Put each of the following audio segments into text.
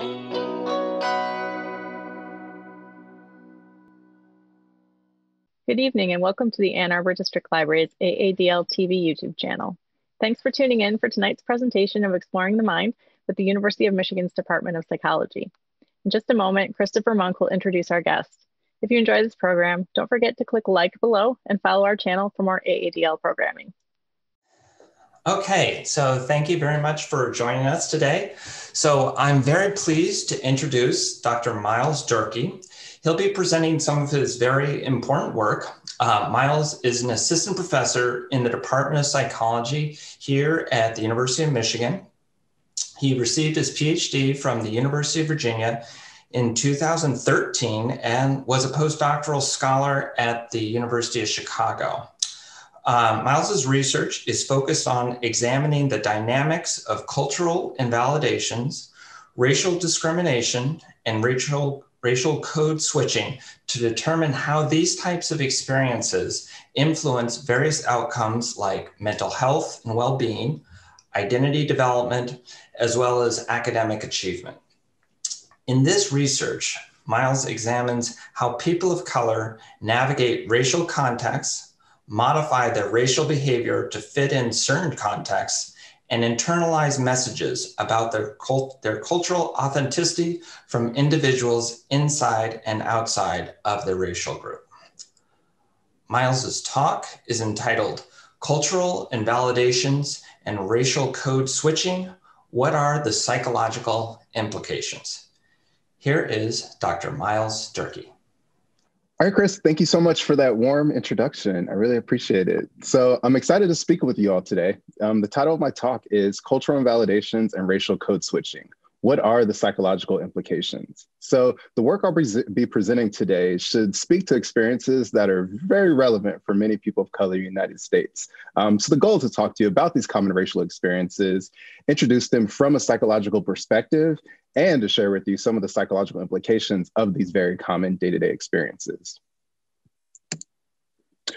Good evening and welcome to the Ann Arbor District Library's AADL TV YouTube channel. Thanks for tuning in for tonight's presentation of Exploring the Mind with the University of Michigan's Department of Psychology. In just a moment, Christopher Monk will introduce our guest. If you enjoy this program, don't forget to click like below and follow our channel for more AADL programming. Okay, so thank you very much for joining us today. So I'm very pleased to introduce Dr. Myles Durkee. He'll be presenting some of his very important work. Uh, Myles is an assistant professor in the Department of Psychology here at the University of Michigan. He received his PhD from the University of Virginia in 2013 and was a postdoctoral scholar at the University of Chicago. Uh, Myles's research is focused on examining the dynamics of cultural invalidations, racial discrimination, and racial racial code switching to determine how these types of experiences influence various outcomes like mental health and well being, identity development, as well as academic achievement. In this research, Myles examines how people of color navigate racial contexts, modify their racial behavior to fit in certain contexts, and internalize messages about their, cult- their cultural authenticity from individuals inside and outside of their racial group. Myles's talk is entitled Cultural Invalidations and Racial Code Switching What Are the Psychological Implications? Here is Dr. Myles Durkee. All right, Chris, thank you so much for that warm introduction. I really appreciate it. So, I'm excited to speak with you all today. Um, the title of my talk is Cultural Invalidations and Racial Code Switching what are the psychological implications? So, the work I'll be presenting today should speak to experiences that are very relevant for many people of color in the United States. Um, so, the goal is to talk to you about these common racial experiences, introduce them from a psychological perspective, and to share with you some of the psychological implications of these very common day to day experiences.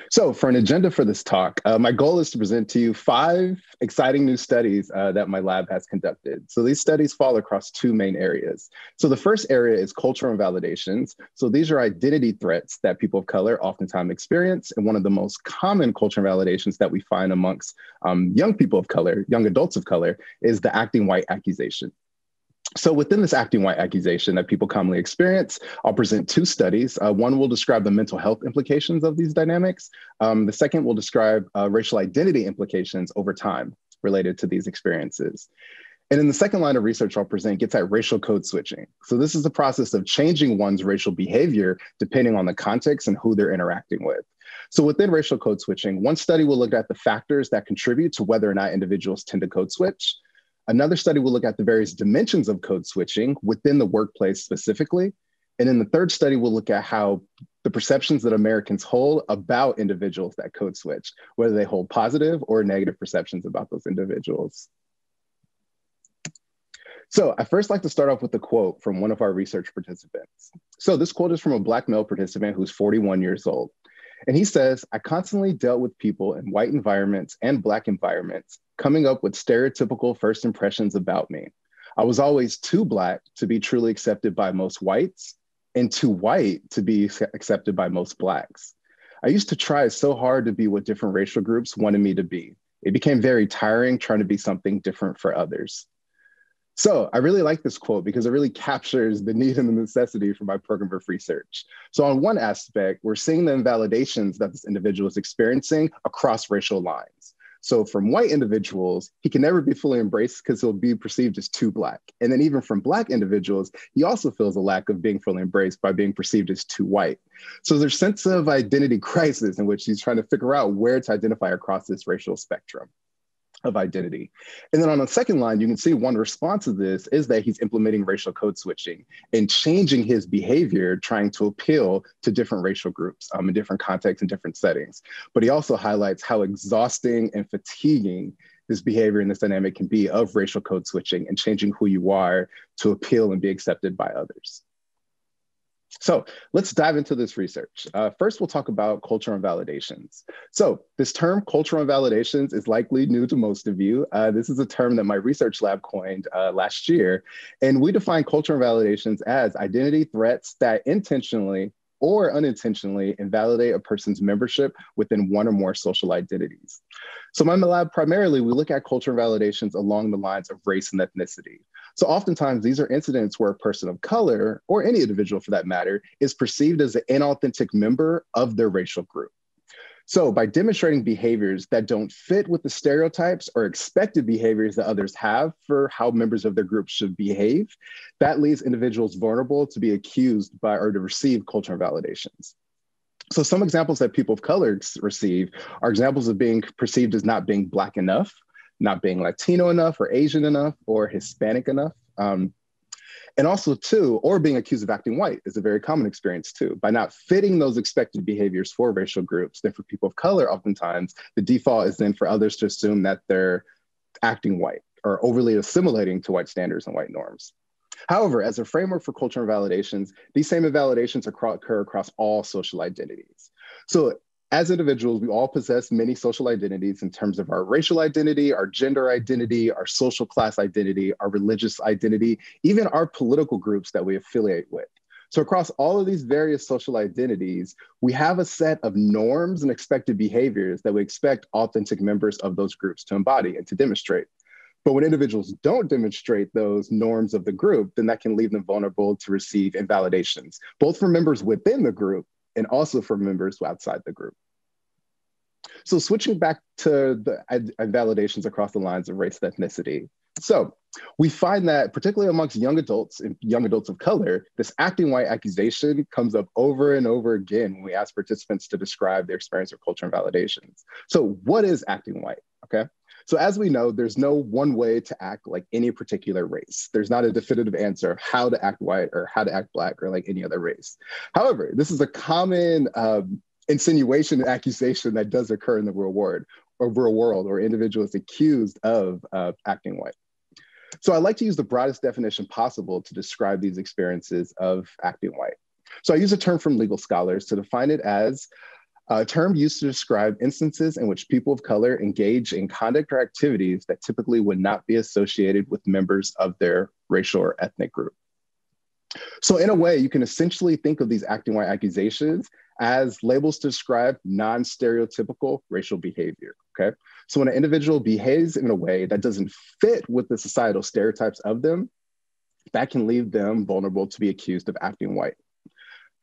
So, for an agenda for this talk, uh, my goal is to present to you five exciting new studies uh, that my lab has conducted. So, these studies fall across two main areas. So, the first area is cultural invalidations. So, these are identity threats that people of color oftentimes experience. And one of the most common cultural invalidations that we find amongst um, young people of color, young adults of color, is the acting white accusation. So within this acting white accusation that people commonly experience, I'll present two studies. Uh, one will describe the mental health implications of these dynamics. Um, the second will describe uh, racial identity implications over time related to these experiences. And in the second line of research I'll present gets at racial code switching. So this is the process of changing one's racial behavior depending on the context and who they're interacting with. So within racial code switching, one study will look at the factors that contribute to whether or not individuals tend to code switch. Another study will look at the various dimensions of code switching within the workplace specifically. And then the third study we'll look at how the perceptions that Americans hold about individuals that code switch, whether they hold positive or negative perceptions about those individuals. So I first like to start off with a quote from one of our research participants. So this quote is from a Black male participant who's 41 years old. And he says, I constantly dealt with people in white environments and Black environments, coming up with stereotypical first impressions about me. I was always too Black to be truly accepted by most whites and too white to be accepted by most Blacks. I used to try so hard to be what different racial groups wanted me to be. It became very tiring trying to be something different for others. So I really like this quote because it really captures the need and the necessity for my program of research. So on one aspect, we're seeing the invalidations that this individual is experiencing across racial lines. So from white individuals, he can never be fully embraced because he'll be perceived as too black. And then even from black individuals, he also feels a lack of being fully embraced by being perceived as too white. So there's a sense of identity crisis in which he's trying to figure out where to identify across this racial spectrum of identity. And then on the second line, you can see one response to this is that he's implementing racial code switching and changing his behavior, trying to appeal to different racial groups um, in different contexts and different settings. But he also highlights how exhausting and fatiguing this behavior and this dynamic can be of racial code switching and changing who you are to appeal and be accepted by others. So let's dive into this research. Uh, first, we'll talk about cultural invalidations. So this term cultural invalidations is likely new to most of you. Uh, this is a term that my research lab coined uh, last year. And we define cultural invalidations as identity threats that intentionally or unintentionally invalidate a person's membership within one or more social identities. So in my lab, primarily, we look at cultural validations along the lines of race and ethnicity. So oftentimes these are incidents where a person of color, or any individual for that matter, is perceived as an inauthentic member of their racial group. So, by demonstrating behaviors that don't fit with the stereotypes or expected behaviors that others have for how members of their group should behave, that leaves individuals vulnerable to be accused by or to receive cultural validations. So, some examples that people of color receive are examples of being perceived as not being Black enough, not being Latino enough, or Asian enough, or Hispanic enough. Um, and also, too, or being accused of acting white is a very common experience, too. By not fitting those expected behaviors for racial groups, then for people of color, oftentimes the default is then for others to assume that they're acting white or overly assimilating to white standards and white norms. However, as a framework for cultural invalidations, these same invalidations occur across all social identities. So as individuals, we all possess many social identities in terms of our racial identity, our gender identity, our social class identity, our religious identity, even our political groups that we affiliate with. So, across all of these various social identities, we have a set of norms and expected behaviors that we expect authentic members of those groups to embody and to demonstrate. But when individuals don't demonstrate those norms of the group, then that can leave them vulnerable to receive invalidations, both from members within the group and also for members outside the group. So switching back to the invalidations uh, across the lines of race and ethnicity. So we find that particularly amongst young adults and young adults of color, this acting white accusation comes up over and over again when we ask participants to describe their experience of culture invalidations. So what is acting white, okay? So as we know, there's no one way to act like any particular race. There's not a definitive answer how to act white or how to act black or like any other race. However, this is a common um, insinuation and accusation that does occur in the real world or real world or individuals accused of uh, acting white. So I like to use the broadest definition possible to describe these experiences of acting white. So I use a term from legal scholars to define it as a term used to describe instances in which people of color engage in conduct or activities that typically would not be associated with members of their racial or ethnic group. So in a way, you can essentially think of these acting white accusations as labels to describe non-stereotypical racial behavior, okay? So when an individual behaves in a way that doesn't fit with the societal stereotypes of them, that can leave them vulnerable to be accused of acting white.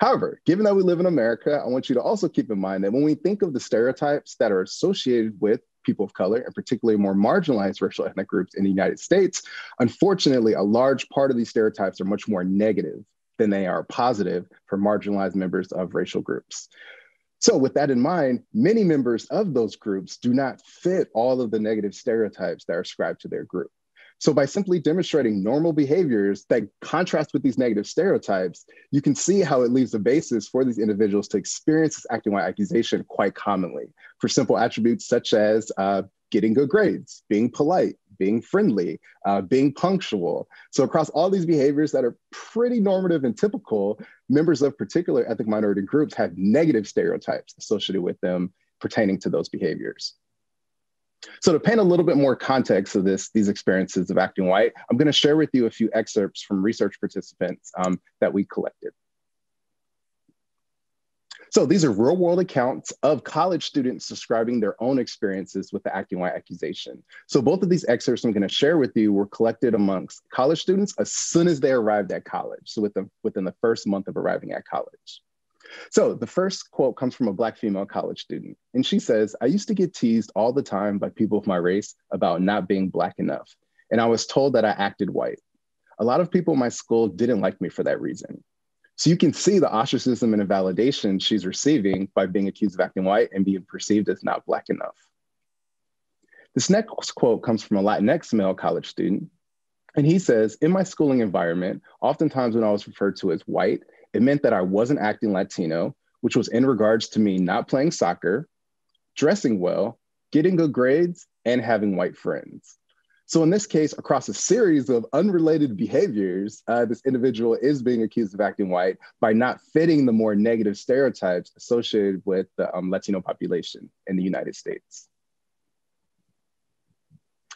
However, given that we live in America, I want you to also keep in mind that when we think of the stereotypes that are associated with people of color, and particularly more marginalized racial ethnic groups in the United States, unfortunately, a large part of these stereotypes are much more negative than they are positive for marginalized members of racial groups. So, with that in mind, many members of those groups do not fit all of the negative stereotypes that are ascribed to their group. So, by simply demonstrating normal behaviors that contrast with these negative stereotypes, you can see how it leaves a basis for these individuals to experience this acting white accusation quite commonly for simple attributes such as uh, getting good grades, being polite, being friendly, uh, being punctual. So, across all these behaviors that are pretty normative and typical, members of particular ethnic minority groups have negative stereotypes associated with them pertaining to those behaviors. So to paint a little bit more context of this, these experiences of acting white, I'm going to share with you a few excerpts from research participants um, that we collected. So these are real world accounts of college students describing their own experiences with the acting white accusation. So both of these excerpts I'm going to share with you were collected amongst college students as soon as they arrived at college. So within, within the first month of arriving at college. So the first quote comes from a Black female college student. And she says, I used to get teased all the time by people of my race about not being Black enough. And I was told that I acted white. A lot of people in my school didn't like me for that reason. So you can see the ostracism and invalidation she's receiving by being accused of acting white and being perceived as not Black enough. This next quote comes from a Latinx male college student. And he says, In my schooling environment, oftentimes when I was referred to as white, it meant that I wasn't acting Latino, which was in regards to me not playing soccer, dressing well, getting good grades, and having white friends. So in this case, across a series of unrelated behaviors, uh, this individual is being accused of acting white by not fitting the more negative stereotypes associated with the um, Latino population in the United States.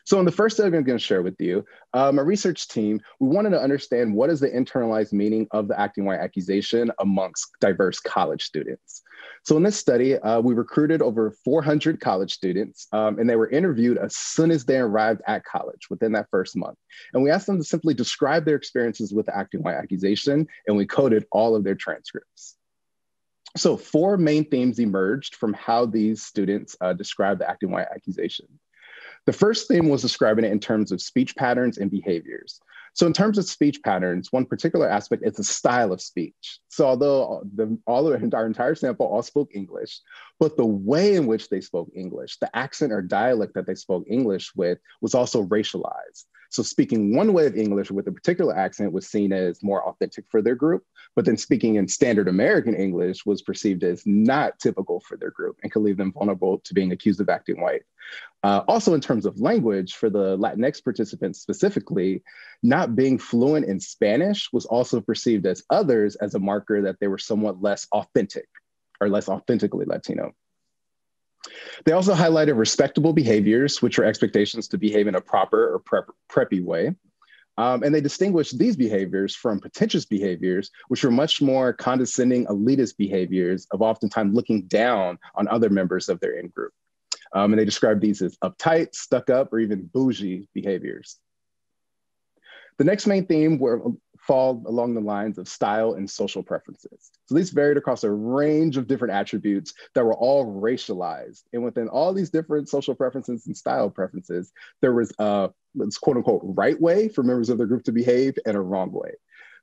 So in the first study I'm going to share with you, um, research team, we wanted to understand what is the internalized meaning of the acting white accusation amongst diverse college students. So in this study, uh, we recruited over 400 college students um, and they were interviewed as soon as they arrived at college within that first month. And we asked them to simply describe their experiences with the acting white accusation and we coded all of their transcripts. So four main themes emerged from how these students uh, described the acting white accusation. The first theme was describing it in terms of speech patterns and behaviors. So in terms of speech patterns, one particular aspect is the style of speech. So although the, all of our entire sample all spoke English, but the way in which they spoke English, the accent or dialect that they spoke English with was also racialized. So speaking one way of English with a particular accent was seen as more authentic for their group, but then speaking in standard American English was perceived as not typical for their group and could leave them vulnerable to being accused of acting white. Uh, also, in terms of language, for the Latinx participants specifically, not being fluent in Spanish was also perceived as others as a marker that they were somewhat less authentic or less authentically Latino. They also highlighted respectable behaviors, which are expectations to behave in a proper or prep, preppy way. Um, and they distinguished these behaviors from pretentious behaviors, which were much more condescending, elitist behaviors of oftentimes looking down on other members of their in group. Um, and they described these as uptight, stuck up, or even bougie behaviors. The next main theme were fall along the lines of style and social preferences. So these varied across a range of different attributes that were all racialized. And within all these different social preferences and style preferences, there was a quote unquote right way for members of the group to behave and a wrong way.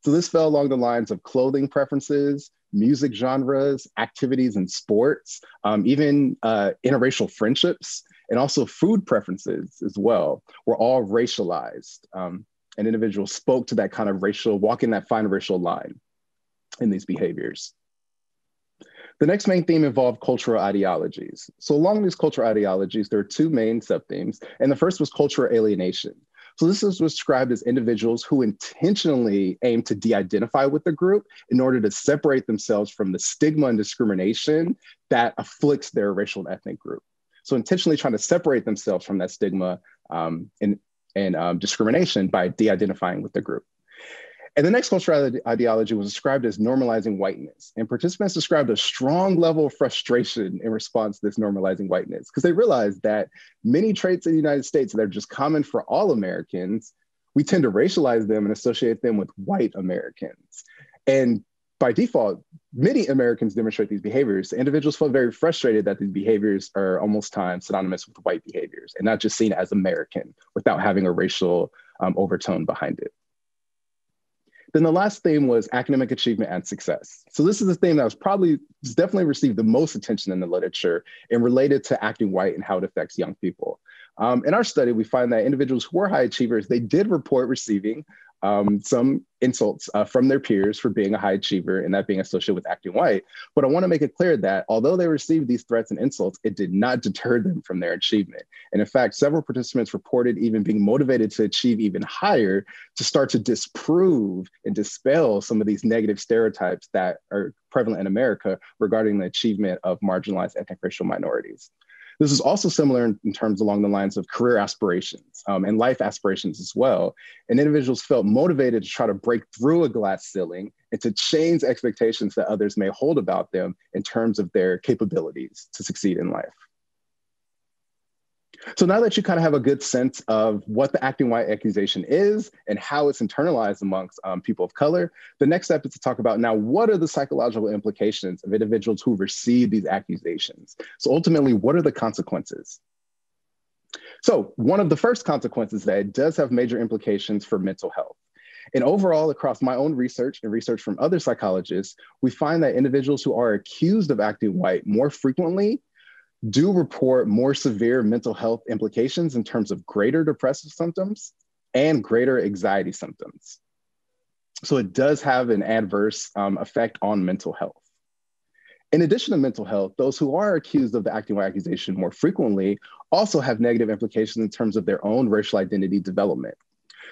So this fell along the lines of clothing preferences, music genres, activities and sports, um, even uh, interracial friendships, and also food preferences as well were all racialized. Um, an individual spoke to that kind of racial, walking that fine racial line in these behaviors. The next main theme involved cultural ideologies. So along these cultural ideologies, there are two main subthemes, and the first was cultural alienation. So this is described as individuals who intentionally aim to de-identify with the group in order to separate themselves from the stigma and discrimination that afflicts their racial and ethnic group. So intentionally trying to separate themselves from that stigma um, and and um, discrimination by de-identifying with the group. And the next cultural ideology was described as normalizing whiteness. And participants described a strong level of frustration in response to this normalizing whiteness, because they realized that many traits in the United States that are just common for all Americans, we tend to racialize them and associate them with white Americans. And by default, many Americans demonstrate these behaviors. Individuals feel very frustrated that these behaviors are almost times synonymous with white behaviors and not just seen as American without having a racial um, overtone behind it. Then the last theme was academic achievement and success. So this is the theme that was probably definitely received the most attention in the literature and related to acting white and how it affects young people. Um, in our study, we find that individuals who were high achievers, they did report receiving um, some insults uh, from their peers for being a high achiever and that being associated with acting white. But I want to make it clear that although they received these threats and insults, it did not deter them from their achievement. And in fact, several participants reported even being motivated to achieve even higher to start to disprove and dispel some of these negative stereotypes that are prevalent in America regarding the achievement of marginalized ethnic racial minorities. This is also similar in, in terms along the lines of career aspirations um, and life aspirations as well. And individuals felt motivated to try to break through a glass ceiling and to change expectations that others may hold about them in terms of their capabilities to succeed in life. So now that you kind of have a good sense of what the acting white accusation is and how it's internalized amongst um, people of color, the next step is to talk about now what are the psychological implications of individuals who receive these accusations? So ultimately, what are the consequences? So one of the first consequences that it does have major implications for mental health. And overall, across my own research and research from other psychologists, we find that individuals who are accused of acting white more frequently do report more severe mental health implications in terms of greater depressive symptoms and greater anxiety symptoms. So it does have an adverse um, effect on mental health. In addition to mental health, those who are accused of the acting white accusation more frequently also have negative implications in terms of their own racial identity development.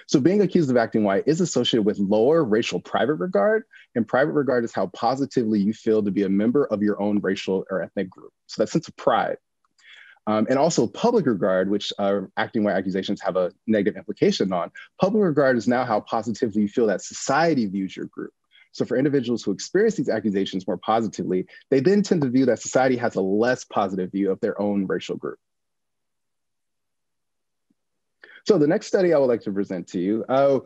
So being accused of acting white is associated with lower racial private regard, and private regard is how positively you feel to be a member of your own racial or ethnic group. So that sense of pride. Um, and also public regard, which uh, acting white accusations have a negative implication on. Public regard is now how positively you feel that society views your group. So for individuals who experience these accusations more positively, they then tend to view that society has a less positive view of their own racial group. So the next study I would like to present to you, uh,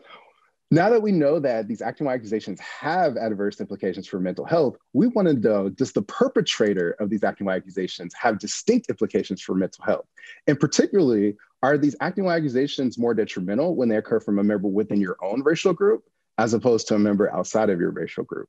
now that we know that these acting accusations have adverse implications for mental health, we want to know does the perpetrator of these acting accusations have distinct implications for mental health? And particularly, are these acting accusations more detrimental when they occur from a member within your own racial group as opposed to a member outside of your racial group?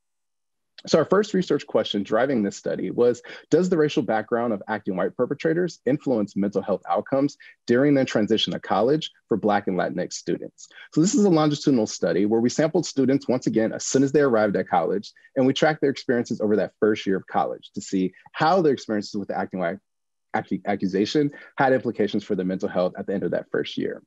So our first research question driving this study was, does the racial background of acting white perpetrators influence mental health outcomes during their transition to college for Black and Latinx students? So this is a longitudinal study where we sampled students once again as soon as they arrived at college, and we tracked their experiences over that first year of college to see how their experiences with the acting white accusation had implications for their mental health at the end of that first year.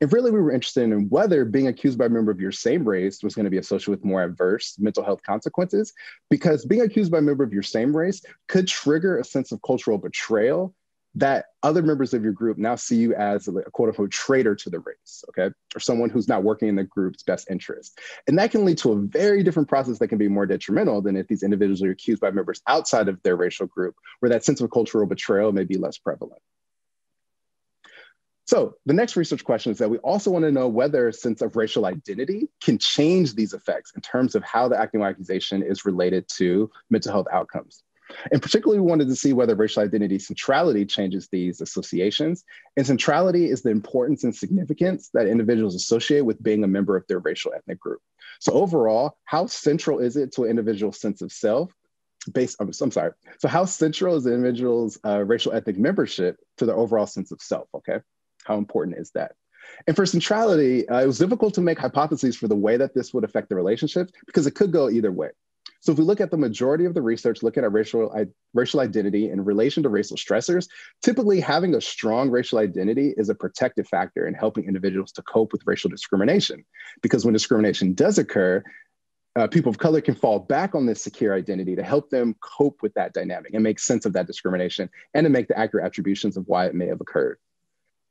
And really, we were interested in whether being accused by a member of your same race was going to be associated with more adverse mental health consequences, because being accused by a member of your same race could trigger a sense of cultural betrayal that other members of your group now see you as a quote unquote traitor to the race, okay, or someone who's not working in the group's best interest. And that can lead to a very different process that can be more detrimental than if these individuals are accused by members outside of their racial group, where that sense of cultural betrayal may be less prevalent. So the next research question is that we also want to know whether a sense of racial identity can change these effects in terms of how the acting accusation is related to mental health outcomes. And particularly, we wanted to see whether racial identity centrality changes these associations. And centrality is the importance and significance that individuals associate with being a member of their racial ethnic group. So overall, how central is it to an individual's sense of self based I'm, I'm sorry. So how central is the individual's uh, racial ethnic membership to their overall sense of self, okay? How important is that? And for centrality, uh, it was difficult to make hypotheses for the way that this would affect the relationships because it could go either way. So if we look at the majority of the research looking at racial, I, racial identity in relation to racial stressors, typically having a strong racial identity is a protective factor in helping individuals to cope with racial discrimination. Because when discrimination does occur, uh, people of color can fall back on this secure identity to help them cope with that dynamic and make sense of that discrimination and to make the accurate attributions of why it may have occurred.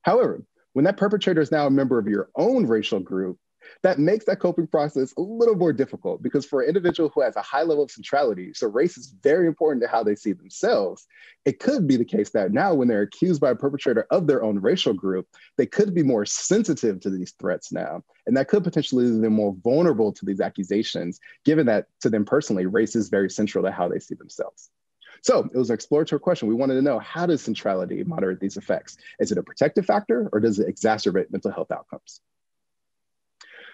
However, when that perpetrator is now a member of your own racial group, that makes that coping process a little more difficult because for an individual who has a high level of centrality, so race is very important to how they see themselves, it could be the case that now when they're accused by a perpetrator of their own racial group, they could be more sensitive to these threats now. And that could potentially leave them more vulnerable to these accusations, given that to them personally, race is very central to how they see themselves. So it was an exploratory question. We wanted to know how does centrality moderate these effects? Is it a protective factor or does it exacerbate mental health outcomes?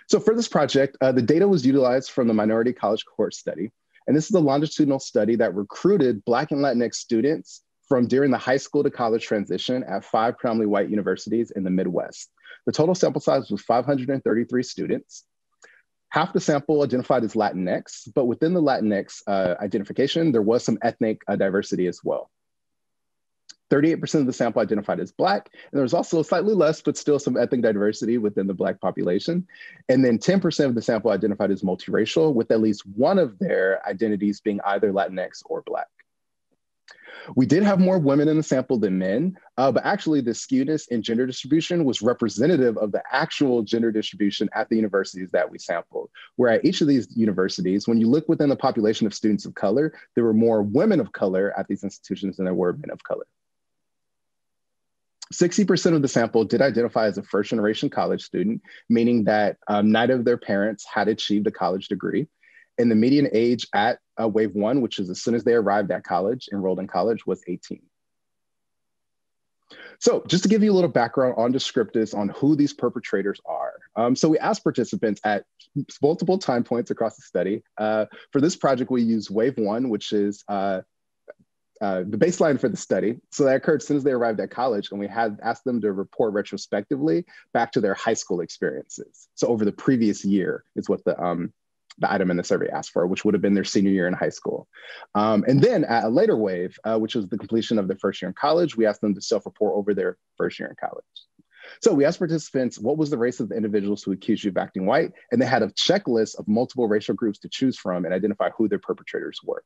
So for this project, uh, the data was utilized from the Minority College Cohort Study. And this is a longitudinal study that recruited Black and Latinx students from during the high school to college transition at five predominantly white universities in the Midwest. The total sample size was 533 students. Half the sample identified as Latinx, but within the Latinx uh, identification, there was some ethnic uh, diversity as well. 38% of the sample identified as Black, and there was also slightly less, but still some ethnic diversity within the Black population. And then 10% of the sample identified as multiracial, with at least one of their identities being either Latinx or Black. We did have more women in the sample than men, uh, but actually the skewness in gender distribution was representative of the actual gender distribution at the universities that we sampled. Where at each of these universities, when you look within the population of students of color, there were more women of color at these institutions than there were men of color. 60% of the sample did identify as a first generation college student, meaning that um, neither of their parents had achieved a college degree. And the median age at uh, wave one, which is as soon as they arrived at college, enrolled in college, was 18. So just to give you a little background on descriptives on who these perpetrators are. Um, so we asked participants at multiple time points across the study. Uh, for this project, we use wave one, which is uh, uh, the baseline for the study. So that occurred as soon as they arrived at college, and we had asked them to report retrospectively back to their high school experiences. So over the previous year is what the um, the item in the survey asked for, which would have been their senior year in high school. Um, and then at a later wave, uh, which was the completion of their first year in college, we asked them to self-report over their first year in college. So we asked participants, what was the race of the individuals who accused you of acting white? And they had a checklist of multiple racial groups to choose from and identify who their perpetrators were.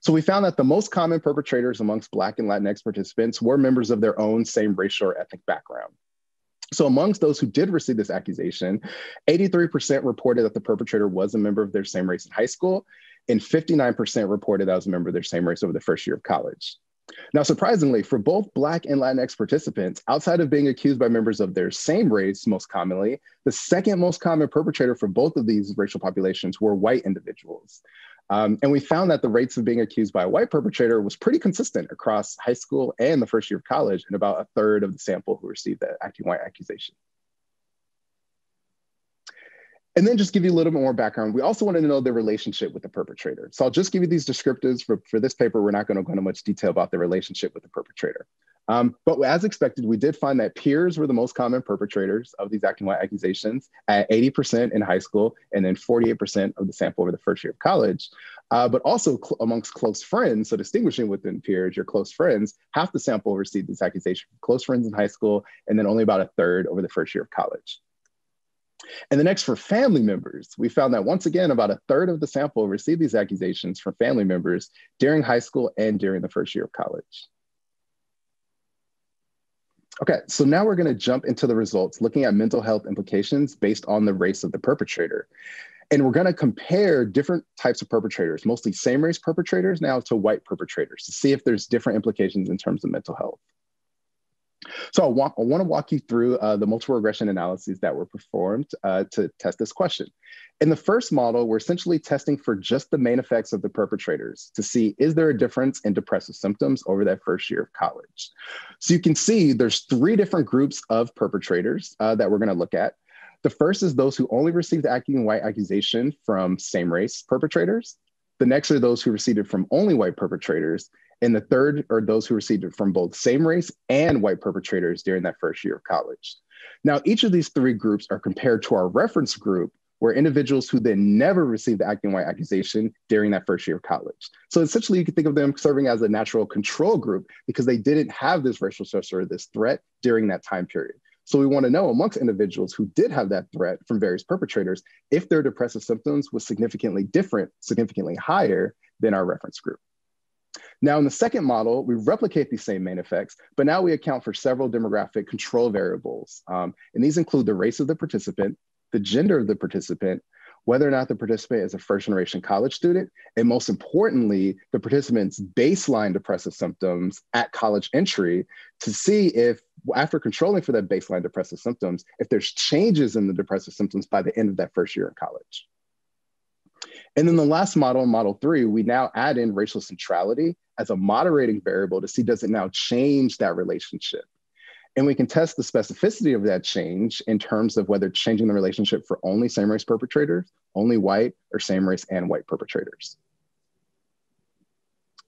So we found that the most common perpetrators amongst Black and Latinx participants were members of their own same racial or ethnic background. So amongst those who did receive this accusation, 83% reported that the perpetrator was a member of their same race in high school, and 59% reported that was a member of their same race over the first year of college. Now, surprisingly, for both Black and Latinx participants, outside of being accused by members of their same race most commonly, the second most common perpetrator for both of these racial populations were white individuals. Um, and we found that the rates of being accused by a white perpetrator was pretty consistent across high school and the first year of college, and about a third of the sample who received that acting white accusation. And then just give you a little bit more background. We also wanted to know the relationship with the perpetrator. So I'll just give you these descriptors for, for this paper. We're not going to go into much detail about the relationship with the perpetrator. Um, but as expected, we did find that peers were the most common perpetrators of these acting white accusations at 80% in high school and then 48% of the sample over the first year of college. Uh, but also cl amongst close friends, so distinguishing within peers, your close friends, half the sample received this accusation from close friends in high school and then only about a third over the first year of college. And the next for family members, we found that once again, about a third of the sample received these accusations from family members during high school and during the first year of college. Okay, so now we're gonna jump into the results looking at mental health implications based on the race of the perpetrator. And we're gonna compare different types of perpetrators, mostly same race perpetrators now to white perpetrators to see if there's different implications in terms of mental health. So I, want, I want to walk you through uh, the multiple regression analyses that were performed uh, to test this question. In the first model, we're essentially testing for just the main effects of the perpetrators to see, is there a difference in depressive symptoms over that first year of college? So you can see there's three different groups of perpetrators uh, that we're gonna look at. The first is those who only received the acting white accusation from same race perpetrators. The next are those who received it from only white perpetrators. And the third are those who received it from both same race and white perpetrators during that first year of college. Now, each of these three groups are compared to our reference group, where individuals who then never received the acting white accusation during that first year of college. So essentially, you can think of them serving as a natural control group because they didn't have this racial stressor or this threat during that time period. So we want to know amongst individuals who did have that threat from various perpetrators if their depressive symptoms was significantly different, significantly higher than our reference group. Now, in the second model, we replicate these same main effects, but now we account for several demographic control variables. Um, and these include the race of the participant, the gender of the participant, whether or not the participant is a first generation college student, and most importantly, the participant's baseline depressive symptoms at college entry to see if, after controlling for that baseline depressive symptoms, if there's changes in the depressive symptoms by the end of that first year in college. And then the last model, model three, we now add in racial centrality as a moderating variable to see does it now change that relationship. And we can test the specificity of that change in terms of whether changing the relationship for only same race perpetrators, only white, or same race and white perpetrators.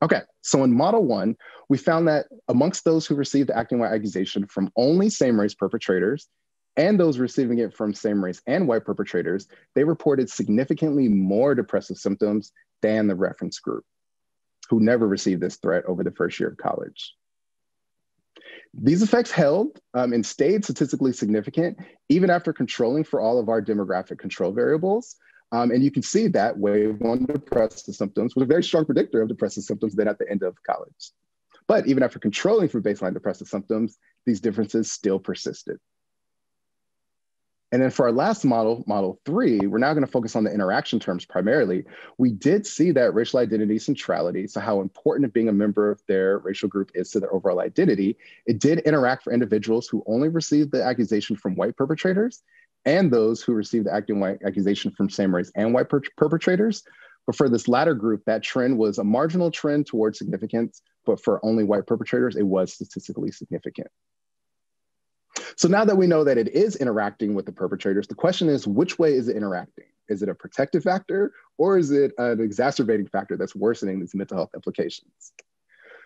Okay, so in model one, we found that amongst those who received the acting white accusation from only same race perpetrators and those receiving it from same race and white perpetrators, they reported significantly more depressive symptoms than the reference group, who never received this threat over the first year of college. These effects held um, and stayed statistically significant even after controlling for all of our demographic control variables. Um, and you can see that wave one depressive symptoms was a very strong predictor of depressive symptoms then at the end of college. But even after controlling for baseline depressive symptoms, these differences still persisted. And then for our last model, model three, we're now going to focus on the interaction terms primarily. We did see that racial identity centrality, so how important being a member of their racial group is to their overall identity, it did interact for individuals who only received the accusation from white perpetrators and those who received the acting white accusation from same race and white per perpetrators. But for this latter group, that trend was a marginal trend towards significance, but for only white perpetrators, it was statistically significant. So now that we know that it is interacting with the perpetrators, the question is which way is it interacting? Is it a protective factor or is it an exacerbating factor that's worsening these mental health implications?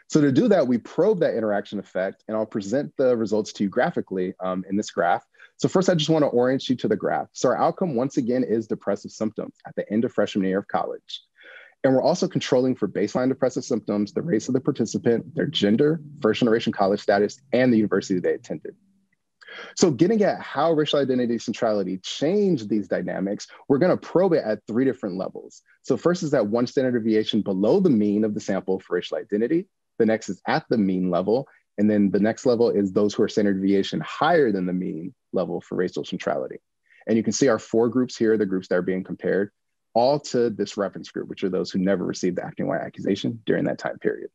So to do that, we probe that interaction effect, and I'll present the results to you graphically um, in this graph. So first, I just want to orient you to the graph. So our outcome, once again, is depressive symptoms at the end of freshman year of college. And we're also controlling for baseline depressive symptoms, the race of the participant, their gender, first generation college status, and the university they attended. So getting at how racial identity centrality changed these dynamics, we're gonna probe it at three different levels. So first is that one standard deviation below the mean of the sample for racial identity. The next is at the mean level. And then the next level is those who are standard deviation higher than the mean level for racial centrality. And you can see our four groups here, the groups that are being compared, all to this reference group, which are those who never received the acting white accusation during that time period.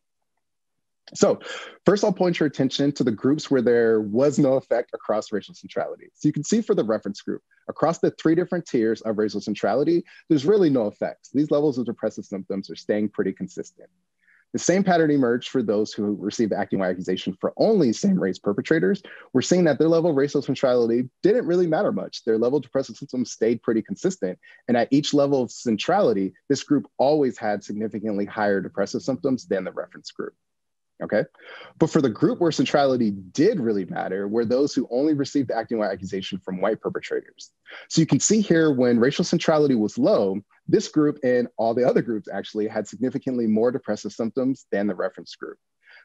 So first I'll point your attention to the groups where there was no effect across racial centrality. So you can see for the reference group, across the three different tiers of racial centrality, there's really no effects. These levels of depressive symptoms are staying pretty consistent. The same pattern emerged for those who received the acting accusation for only same race perpetrators. We're seeing that their level of racial centrality didn't really matter much. Their level of depressive symptoms stayed pretty consistent. And at each level of centrality, this group always had significantly higher depressive symptoms than the reference group. Okay. But for the group where centrality did really matter were those who only received the acting white accusation from white perpetrators. So you can see here when racial centrality was low, this group and all the other groups actually had significantly more depressive symptoms than the reference group.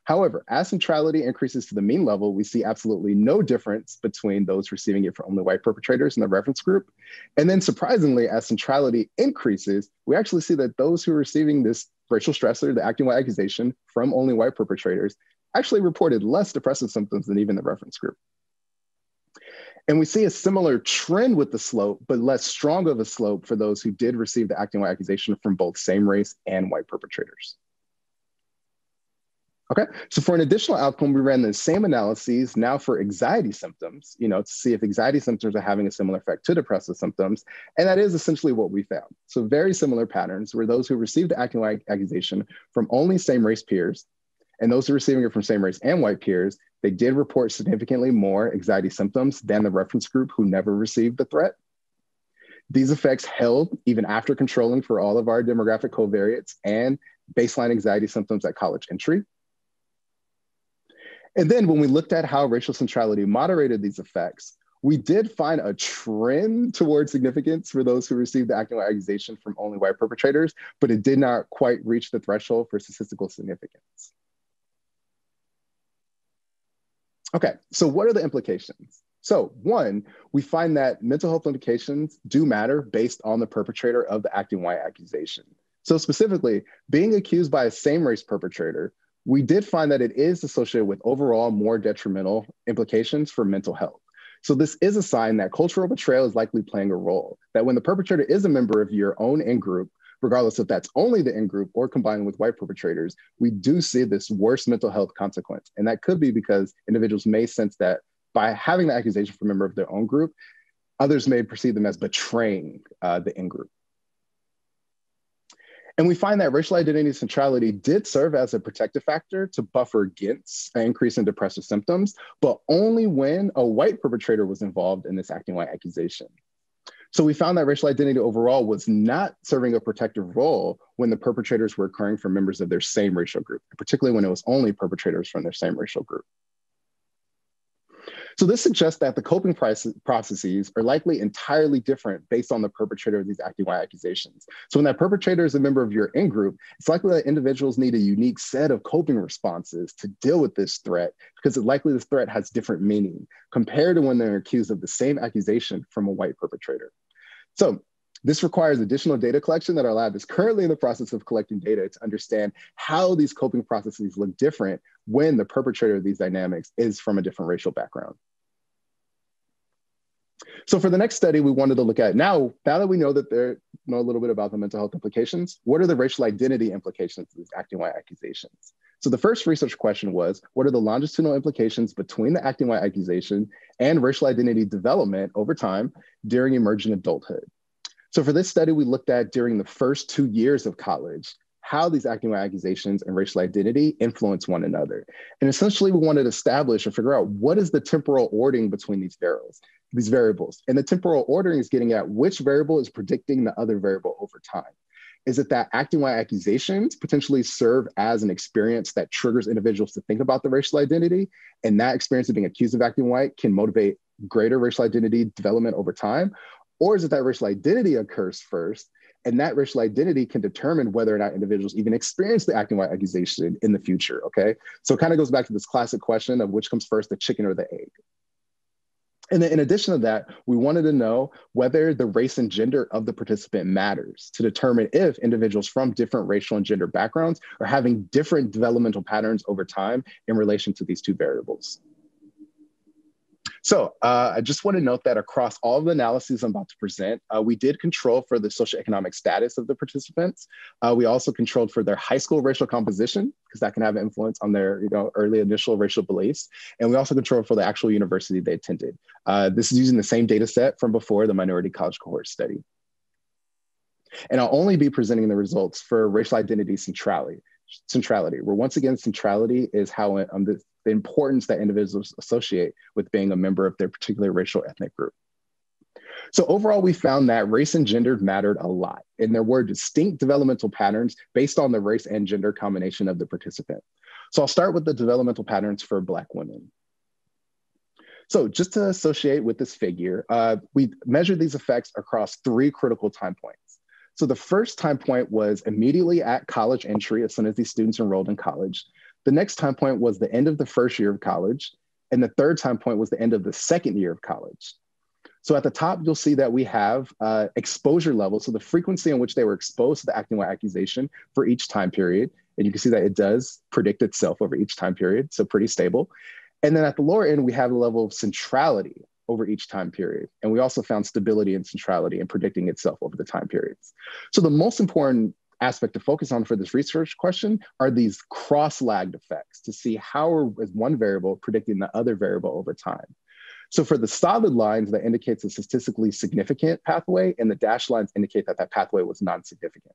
However, as centrality increases to the mean level, we see absolutely no difference between those receiving it from only white perpetrators in the reference group. And then surprisingly, as centrality increases, we actually see that those who are receiving this racial stressor, the acting white accusation from only white perpetrators, actually reported less depressive symptoms than even the reference group. And we see a similar trend with the slope, but less strong of a slope for those who did receive the acting white accusation from both same race and white perpetrators. Okay, so for an additional outcome, we ran the same analyses now for anxiety symptoms, you know, to see if anxiety symptoms are having a similar effect to depressive symptoms. And that is essentially what we found. So very similar patterns were those who received the acting accusation from only same race peers and those who receiving it from same race and white peers, they did report significantly more anxiety symptoms than the reference group who never received the threat. These effects held even after controlling for all of our demographic covariates and baseline anxiety symptoms at college entry. And then when we looked at how racial centrality moderated these effects, we did find a trend towards significance for those who received the acting accusation from only white perpetrators, but it did not quite reach the threshold for statistical significance. Okay, so what are the implications? So one, we find that mental health implications do matter based on the perpetrator of the acting white accusation. So specifically, being accused by a same race perpetrator we did find that it is associated with overall more detrimental implications for mental health. So this is a sign that cultural betrayal is likely playing a role, that when the perpetrator is a member of your own in-group, regardless if that's only the in-group or combined with white perpetrators, we do see this worse mental health consequence. And that could be because individuals may sense that by having the accusation from a member of their own group, others may perceive them as betraying uh, the in-group. And we find that racial identity centrality did serve as a protective factor to buffer against an increase in depressive symptoms, but only when a white perpetrator was involved in this acting white accusation. So we found that racial identity overall was not serving a protective role when the perpetrators were occurring from members of their same racial group, particularly when it was only perpetrators from their same racial group. So this suggests that the coping processes are likely entirely different based on the perpetrator of these acting white accusations. So when that perpetrator is a member of your in-group, it's likely that individuals need a unique set of coping responses to deal with this threat because it's likely this threat has different meaning compared to when they're accused of the same accusation from a white perpetrator. So this requires additional data collection that our lab is currently in the process of collecting data to understand how these coping processes look different when the perpetrator of these dynamics is from a different racial background. So for the next study, we wanted to look at now, now that we know that they know a little bit about the mental health implications, what are the racial identity implications of these acting white accusations? So the first research question was, what are the longitudinal implications between the acting white accusation and racial identity development over time during emergent adulthood? So for this study, we looked at during the first two years of college, how these acting white accusations and racial identity influence one another. And essentially, we wanted to establish or figure out what is the temporal ordering between these variables, these variables. And the temporal ordering is getting at which variable is predicting the other variable over time. Is it that acting white accusations potentially serve as an experience that triggers individuals to think about the racial identity? And that experience of being accused of acting white can motivate greater racial identity development over time? Or is it that racial identity occurs first and that racial identity can determine whether or not individuals even experience the acting white accusation in the future. Okay. So it kind of goes back to this classic question of which comes first, the chicken or the egg. And then in addition to that, we wanted to know whether the race and gender of the participant matters to determine if individuals from different racial and gender backgrounds are having different developmental patterns over time in relation to these two variables. So uh, I just want to note that across all the analyses I'm about to present, uh, we did control for the socioeconomic status of the participants. Uh, we also controlled for their high school racial composition, because that can have an influence on their you know, early initial racial beliefs. And we also controlled for the actual university they attended. Uh, this is using the same data set from before the minority college cohort study. And I'll only be presenting the results for racial identity centrality, centrality, where once again, centrality is how um, the, the importance that individuals associate with being a member of their particular racial ethnic group. So overall, we found that race and gender mattered a lot, and there were distinct developmental patterns based on the race and gender combination of the participant. So I'll start with the developmental patterns for Black women. So just to associate with this figure, uh, we measured these effects across three critical time points. So the first time point was immediately at college entry as soon as these students enrolled in college. The next time point was the end of the first year of college. And the third time point was the end of the second year of college. So at the top, you'll see that we have uh, exposure levels, so the frequency in which they were exposed to the acting white accusation for each time period. And you can see that it does predict itself over each time period, so pretty stable. And then at the lower end, we have the level of centrality over each time period. And we also found stability and centrality in predicting itself over the time periods. So the most important aspect to focus on for this research question are these cross-lagged effects to see how is one variable predicting the other variable over time. So for the solid lines, that indicates a statistically significant pathway, and the dashed lines indicate that that pathway was non-significant.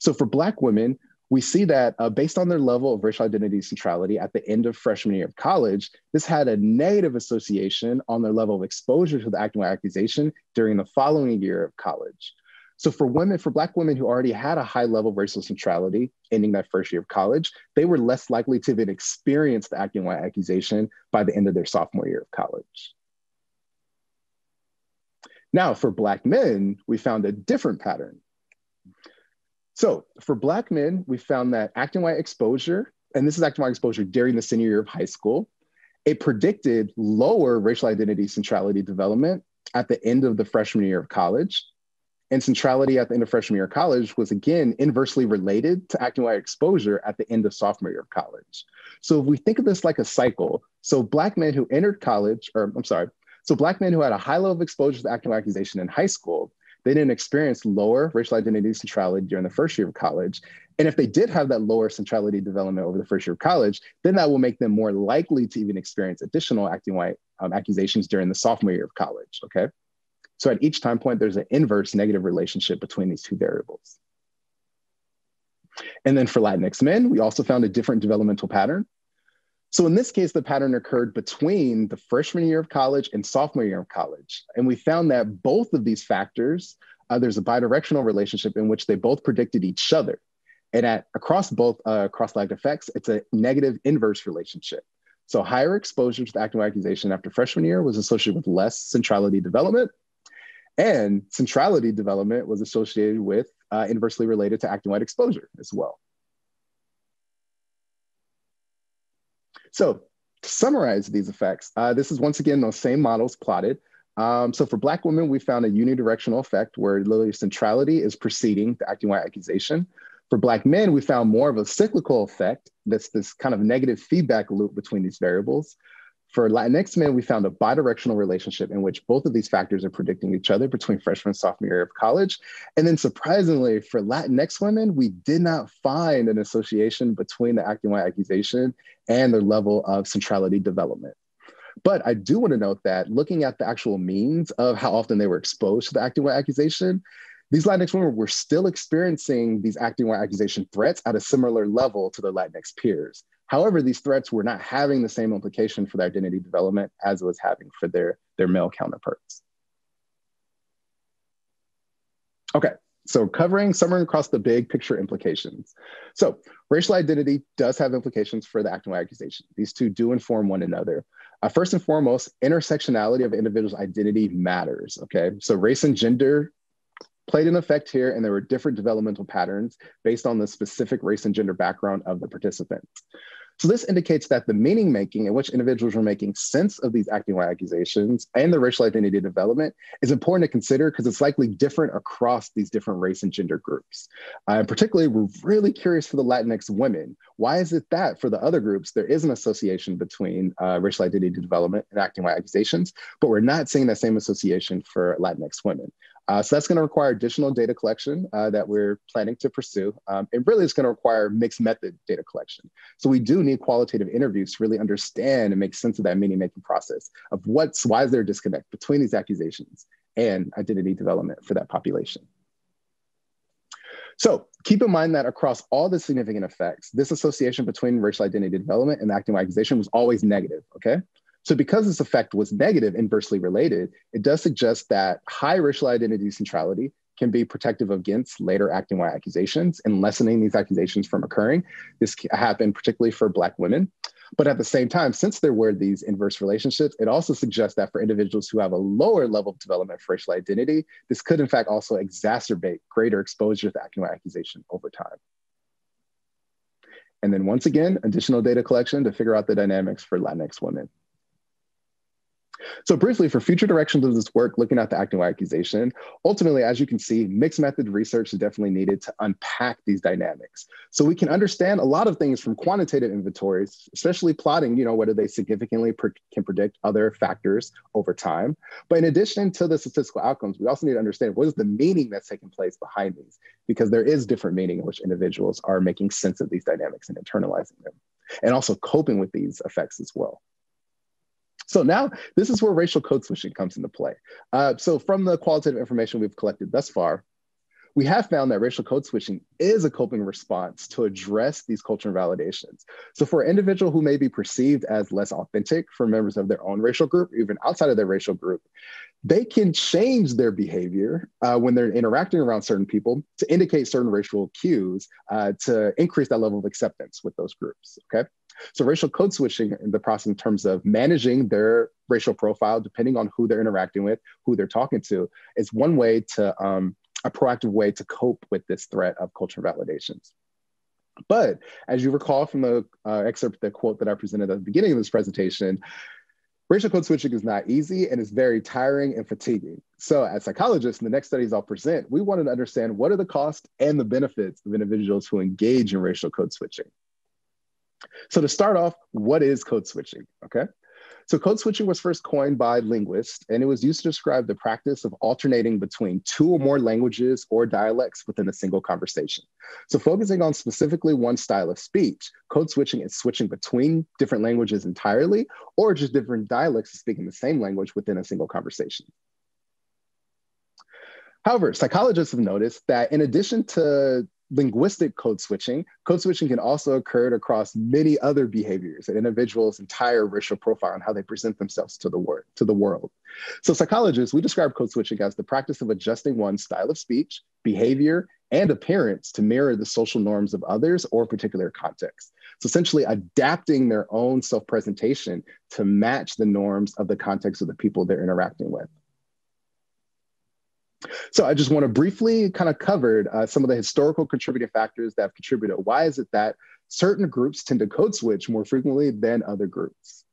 So for Black women, we see that uh, based on their level of racial identity centrality at the end of freshman year of college, this had a negative association on their level of exposure to the acting accusation during the following year of college. So for women, for Black women who already had a high level of racial centrality ending that first year of college, they were less likely to even experience the acting white accusation by the end of their sophomore year of college. Now, for Black men, we found a different pattern. So for Black men, we found that acting white exposure, and this is acting white exposure during the senior year of high school, it predicted lower racial identity centrality development at the end of the freshman year of college and centrality at the end of freshman year of college was again inversely related to acting white exposure at the end of sophomore year of college. So if we think of this like a cycle, so black men who entered college, or I'm sorry, so black men who had a high level of exposure to acting white accusation in high school, they didn't experience lower racial identity centrality during the first year of college. And if they did have that lower centrality development over the first year of college, then that will make them more likely to even experience additional acting white um, accusations during the sophomore year of college, okay? So at each time point, there's an inverse negative relationship between these two variables. And then for Latinx men, we also found a different developmental pattern. So in this case, the pattern occurred between the freshman year of college and sophomore year of college. And we found that both of these factors, uh, there's a bidirectional relationship in which they both predicted each other. And at across both uh, cross-lagged effects, it's a negative inverse relationship. So higher exposure to the active accusation after freshman year was associated with less centrality development, and centrality development was associated with uh, inversely related to acting white exposure as well. So to summarize these effects, uh, this is once again those same models plotted. Um, so for Black women, we found a unidirectional effect where literally centrality is preceding the acting white accusation. For Black men, we found more of a cyclical effect that's this kind of negative feedback loop between these variables. For Latinx men, we found a bidirectional relationship in which both of these factors are predicting each other between freshman and sophomore year of college. And then surprisingly, for Latinx women, we did not find an association between the acting white accusation and their level of centrality development. But I do want to note that looking at the actual means of how often they were exposed to the acting white accusation, these Latinx women were still experiencing these acting white accusation threats at a similar level to their Latinx peers. However, these threats were not having the same implication for their identity development as it was having for their, their male counterparts. Okay, So covering somewhere across the big picture implications. So racial identity does have implications for the acting accusation. These two do inform one another. Uh, first and foremost, intersectionality of individuals' identity matters, okay? So race and gender played an effect here and there were different developmental patterns based on the specific race and gender background of the participants. So this indicates that the meaning making in which individuals were making sense of these acting white accusations and the racial identity development is important to consider because it's likely different across these different race and gender groups. Uh, and particularly, we're really curious for the Latinx women. Why is it that for the other groups, there is an association between uh, racial identity development and acting white accusations, but we're not seeing that same association for Latinx women? Uh, so that's going to require additional data collection uh, that we're planning to pursue. Um, and really, it's going to require mixed method data collection. So we do need qualitative interviews to really understand and make sense of that meaning making process of what's why is there a disconnect between these accusations and identity development for that population. So keep in mind that across all the significant effects, this association between racial identity development and acting accusation was always negative, okay? So because this effect was negative, inversely related, it does suggest that high racial identity centrality can be protective against later acting white accusations and lessening these accusations from occurring. This happened particularly for Black women. But at the same time, since there were these inverse relationships, it also suggests that for individuals who have a lower level of development for racial identity, this could in fact also exacerbate greater exposure to acting white accusation over time. And then once again, additional data collection to figure out the dynamics for Latinx women. So briefly, for future directions of this work, looking at the acting accusation, ultimately, as you can see, mixed method research is definitely needed to unpack these dynamics. So we can understand a lot of things from quantitative inventories, especially plotting, you know, whether they significantly pre can predict other factors over time. But in addition to the statistical outcomes, we also need to understand what is the meaning that's taking place behind these, because there is different meaning in which individuals are making sense of these dynamics and internalizing them, and also coping with these effects as well. So now this is where racial code switching comes into play. Uh, so from the qualitative information we've collected thus far, we have found that racial code switching is a coping response to address these cultural invalidations. So for an individual who may be perceived as less authentic for members of their own racial group, even outside of their racial group, they can change their behavior uh, when they're interacting around certain people to indicate certain racial cues uh, to increase that level of acceptance with those groups, okay? So racial code switching in the process in terms of managing their racial profile, depending on who they're interacting with, who they're talking to, is one way to um, a proactive way to cope with this threat of cultural validations. But as you recall from the uh, excerpt, the quote that I presented at the beginning of this presentation, racial code switching is not easy and it's very tiring and fatiguing. So as psychologists, in the next studies I'll present, we wanted to understand what are the costs and the benefits of individuals who engage in racial code switching. So to start off, what is code switching? Okay. So code switching was first coined by linguists, and it was used to describe the practice of alternating between two or more languages or dialects within a single conversation. So focusing on specifically one style of speech, code switching is switching between different languages entirely, or just different dialects speaking the same language within a single conversation. However, psychologists have noticed that in addition to linguistic code switching, code switching can also occur across many other behaviors, an individual's entire racial profile and how they present themselves to the, word, to the world. So psychologists, we describe code switching as the practice of adjusting one's style of speech, behavior, and appearance to mirror the social norms of others or particular contexts. So essentially adapting their own self-presentation to match the norms of the context of the people they're interacting with. So I just want to briefly kind of cover uh, some of the historical contributing factors that have contributed. Why is it that certain groups tend to code switch more frequently than other groups?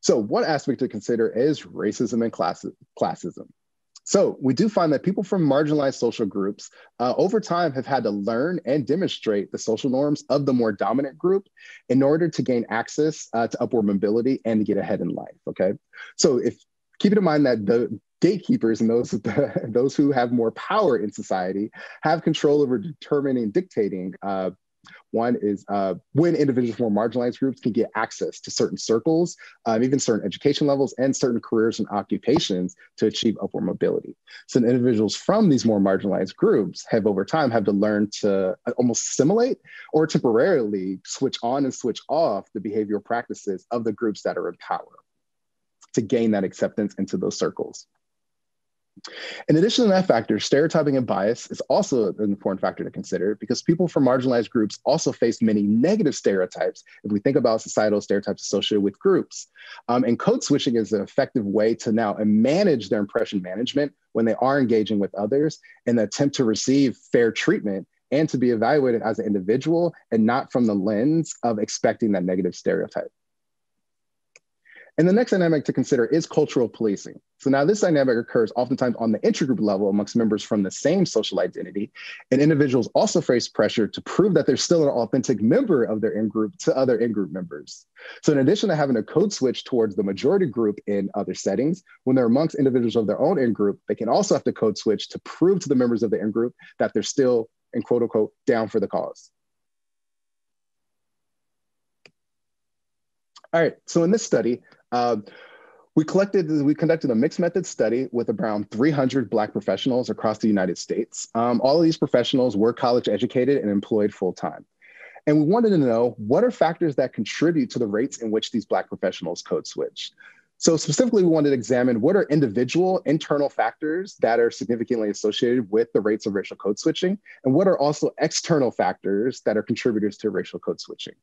So one aspect to consider is racism and class classism. So we do find that people from marginalized social groups uh, over time have had to learn and demonstrate the social norms of the more dominant group in order to gain access uh, to upward mobility and to get ahead in life, okay? So if keeping in mind that the gatekeepers and those those who have more power in society have control over determining dictating uh, one is uh, when individuals from more marginalized groups can get access to certain circles, um, even certain education levels, and certain careers and occupations to achieve upward mobility. So individuals from these more marginalized groups have over time have to learn to uh, almost assimilate or temporarily switch on and switch off the behavioral practices of the groups that are in power to gain that acceptance into those circles. In addition to that factor, stereotyping and bias is also an important factor to consider because people from marginalized groups also face many negative stereotypes if we think about societal stereotypes associated with groups. Um, and code switching is an effective way to now manage their impression management when they are engaging with others in the attempt to receive fair treatment and to be evaluated as an individual and not from the lens of expecting that negative stereotype. And the next dynamic to consider is cultural policing. So now this dynamic occurs oftentimes on the intergroup level amongst members from the same social identity. And individuals also face pressure to prove that they're still an authentic member of their in-group to other in-group members. So in addition to having a code switch towards the majority group in other settings, when they're amongst individuals of their own in-group, they can also have to code switch to prove to the members of the in-group that they're still, in quote unquote, down for the cause. All right, so in this study, uh, we collected, we conducted a mixed method study with around 300 Black professionals across the United States. Um, all of these professionals were college educated and employed full time. And we wanted to know what are factors that contribute to the rates in which these Black professionals code switch. So specifically, we wanted to examine what are individual internal factors that are significantly associated with the rates of racial code switching, and what are also external factors that are contributors to racial code switching.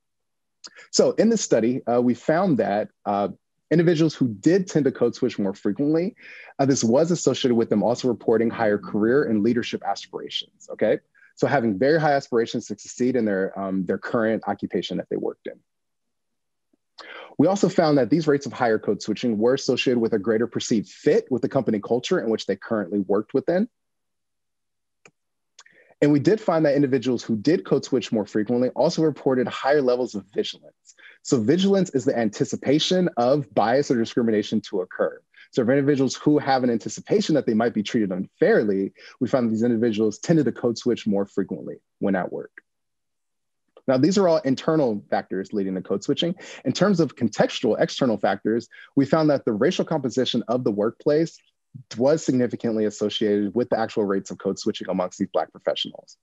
So in this study, uh, we found that uh, individuals who did tend to code switch more frequently, uh, this was associated with them also reporting higher career and leadership aspirations, okay? So having very high aspirations to succeed in their, um, their current occupation that they worked in. We also found that these rates of higher code switching were associated with a greater perceived fit with the company culture in which they currently worked within. And we did find that individuals who did code switch more frequently also reported higher levels of vigilance. So vigilance is the anticipation of bias or discrimination to occur. So for individuals who have an anticipation that they might be treated unfairly, we found these individuals tended to code switch more frequently when at work. Now, these are all internal factors leading to code switching. In terms of contextual external factors, we found that the racial composition of the workplace was significantly associated with the actual rates of code switching amongst these Black professionals.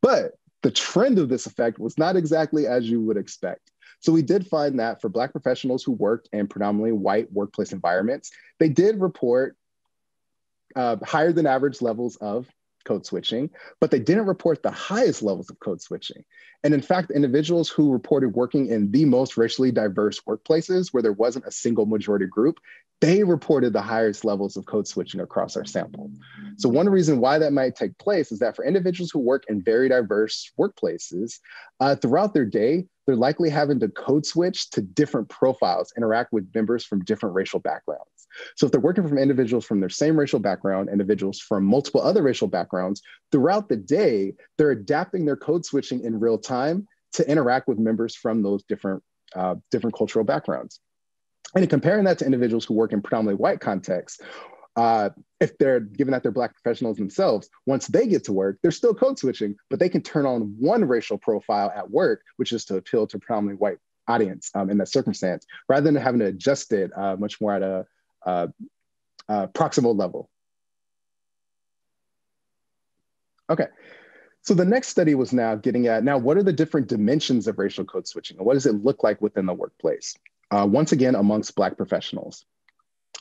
But the trend of this effect was not exactly as you would expect. So we did find that for Black professionals who worked in predominantly white workplace environments, they did report uh, higher than average levels of code switching, but they didn't report the highest levels of code switching. And in fact, individuals who reported working in the most racially diverse workplaces where there wasn't a single majority group, they reported the highest levels of code switching across our sample. So one reason why that might take place is that for individuals who work in very diverse workplaces, uh, throughout their day, they're likely having to code switch to different profiles, interact with members from different racial backgrounds. So if they're working from individuals from their same racial background, individuals from multiple other racial backgrounds, throughout the day, they're adapting their code switching in real time to interact with members from those different, uh, different cultural backgrounds. And in comparing that to individuals who work in predominantly white contexts, uh, if they're given that they're black professionals themselves, once they get to work, they're still code switching, but they can turn on one racial profile at work, which is to appeal to a predominantly white audience um, in that circumstance, rather than having to adjust it uh, much more at a uh, uh, proximal level. Okay, so the next study was now getting at, now what are the different dimensions of racial code switching and what does it look like within the workplace? Uh, once again, amongst Black professionals.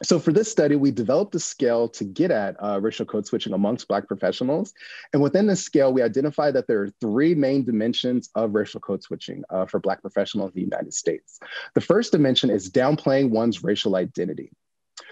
So for this study, we developed a scale to get at uh, racial code switching amongst Black professionals. And within this scale, we identified that there are three main dimensions of racial code switching uh, for Black professionals in the United States. The first dimension is downplaying one's racial identity.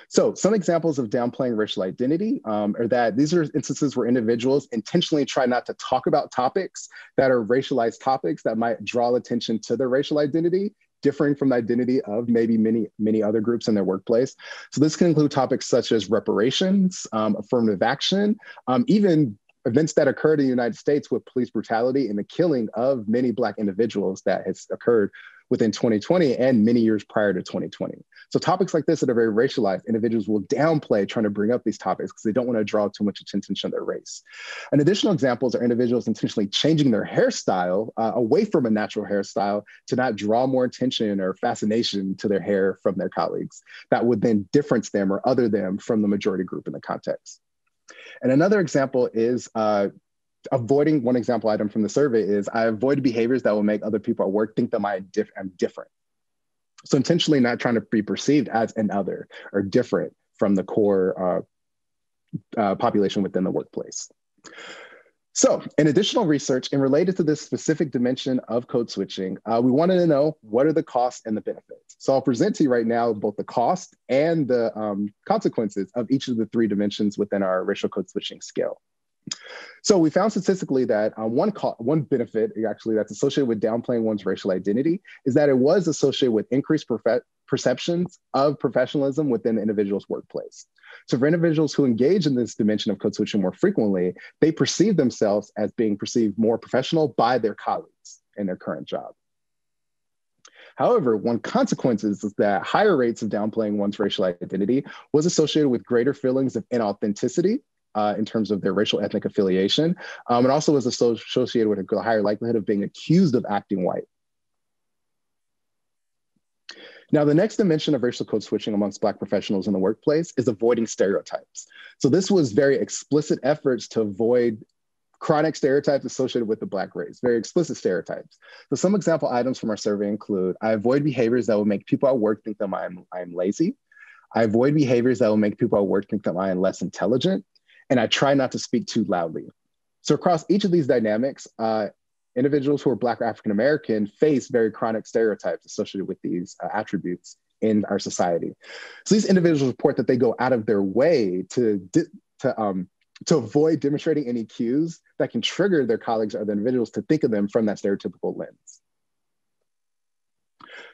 So some examples of downplaying racial identity um, are that these are instances where individuals intentionally try not to talk about topics that are racialized topics that might draw attention to their racial identity differing from the identity of maybe many many other groups in their workplace. So this can include topics such as reparations, um, affirmative action, um, even events that occurred in the United States with police brutality and the killing of many Black individuals that has occurred within 2020 and many years prior to 2020. So topics like this that are very racialized, individuals will downplay trying to bring up these topics because they don't want to draw too much attention to their race. And additional examples are individuals intentionally changing their hairstyle uh, away from a natural hairstyle to not draw more attention or fascination to their hair from their colleagues. That would then difference them or other them from the majority group in the context. And another example is uh, avoiding one example item from the survey is I avoid behaviors that will make other people at work think that diff- I'm different. So intentionally not trying to be perceived as an other or different from the core uh, uh, population within the workplace. So, in additional research and related to this specific dimension of code switching, uh, we wanted to know what are the costs and the benefits. So, I'll present to you right now both the cost and the um, consequences of each of the three dimensions within our racial code switching scale. So, we found statistically that uh, one co- one benefit actually that's associated with downplaying one's racial identity is that it was associated with increased perceptions of professionalism within the individual's workplace. So for individuals who engage in this dimension of code switching more frequently, they perceive themselves as being perceived more professional by their colleagues in their current job. However, one consequence is that higher rates of downplaying one's racial identity was associated with greater feelings of inauthenticity uh, in terms of their racial ethnic affiliation, um, and also was associated with a higher likelihood of being accused of acting white. Now, the next dimension of racial code switching amongst Black professionals in the workplace is avoiding stereotypes. So this was very explicit efforts to avoid chronic stereotypes associated with the Black race, very explicit stereotypes. So some example items from our survey include, I avoid behaviors that will make people at work think that I'm, I'm lazy. I avoid behaviors that will make people at work think that I am less intelligent. And I try not to speak too loudly. So across each of these dynamics, uh, individuals who are Black or African American face very chronic stereotypes associated with these uh, attributes in our society. So these individuals report that they go out of their way to, to, um, to avoid demonstrating any cues that can trigger their colleagues or other individuals to think of them from that stereotypical lens.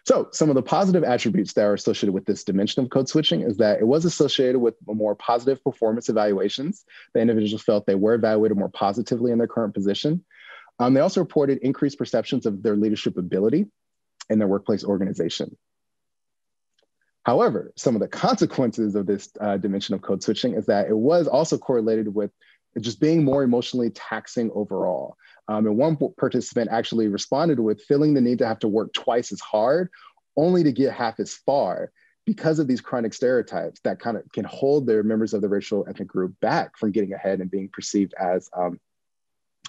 So some of the positive attributes that are associated with this dimension of code switching is that it was associated with more positive performance evaluations. The individuals felt they were evaluated more positively in their current position. Um, they also reported increased perceptions of their leadership ability in their workplace organization. However, some of the consequences of this uh, dimension of code switching is that it was also correlated with just being more emotionally taxing overall. Um, and one participant actually responded with feeling the need to have to work twice as hard only to get half as far because of these chronic stereotypes that kind of can hold their members of the racial ethnic group back from getting ahead and being perceived as um,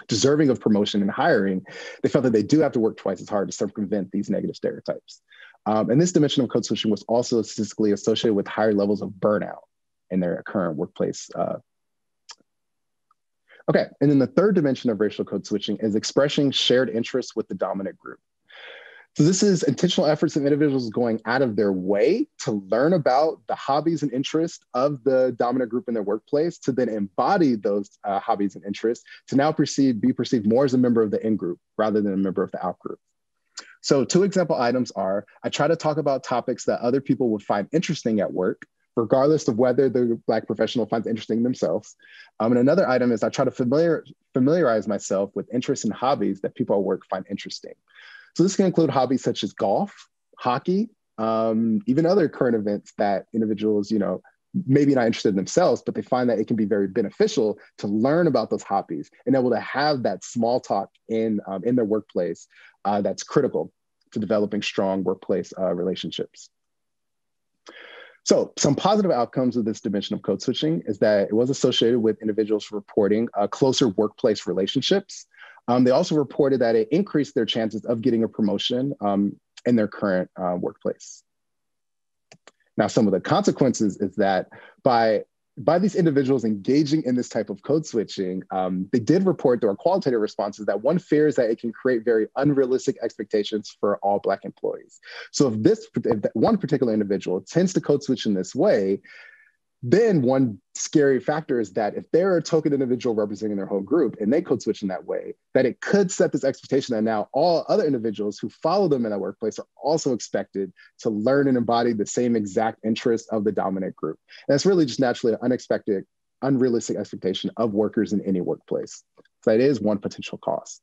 deserving of promotion and hiring, they felt that they do have to work twice as hard to circumvent these negative stereotypes. Um, and this dimension of code switching was also statistically associated with higher levels of burnout in their current workplace. Uh. Okay, and then the third dimension of racial code switching is expressing shared interests with the dominant group. So this is intentional efforts of individuals going out of their way to learn about the hobbies and interests of the dominant group in their workplace, to then embody those uh, hobbies and interests, to now perceive, be perceived more as a member of the in group rather than a member of the out group. So two example items are, I try to talk about topics that other people would find interesting at work, regardless of whether the Black professional finds interesting themselves. Um, and another item is I try to familiar, familiarize myself with interests and hobbies that people at work find interesting. So this can include hobbies such as golf, hockey, um, even other current events that individuals, you know, maybe not interested in themselves, but they find that it can be very beneficial to learn about those hobbies and able to have that small talk in um, in their workplace uh, that's critical to developing strong workplace uh, relationships. So some positive outcomes of this dimension of code switching is that it was associated with individuals reporting uh, closer workplace relationships um, they also reported that it increased their chances of getting a promotion um, in their current uh, workplace. Now, some of the consequences is that by by these individuals engaging in this type of code switching, um, they did report there are qualitative responses that one fears that it can create very unrealistic expectations for all Black employees. So if this if one particular individual tends to code switch in this way, then one scary factor is that if they're a token individual representing their whole group and they code switch in that way, that it could set this expectation that now all other individuals who follow them in that workplace are also expected to learn and embody the same exact interests of the dominant group. And it's really just naturally an unexpected, unrealistic expectation of workers in any workplace. So that is one potential cost.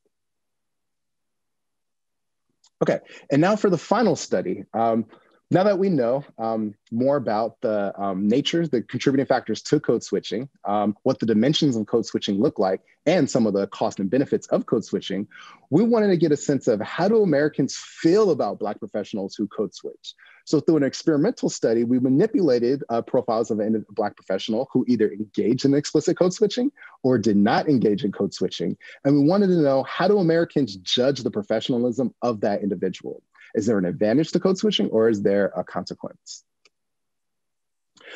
Okay, and now for the final study. Um, now that we know um, more about the um, natures, the contributing factors to code switching, um, what the dimensions of code switching look like, and some of the cost and benefits of code switching, we wanted to get a sense of how do Americans feel about Black professionals who code switch? So through an experimental study, we manipulated uh, profiles of a Black professional who either engaged in explicit code switching or did not engage in code switching. And we wanted to know how do Americans judge the professionalism of that individual? Is there an advantage to code switching or is there a consequence?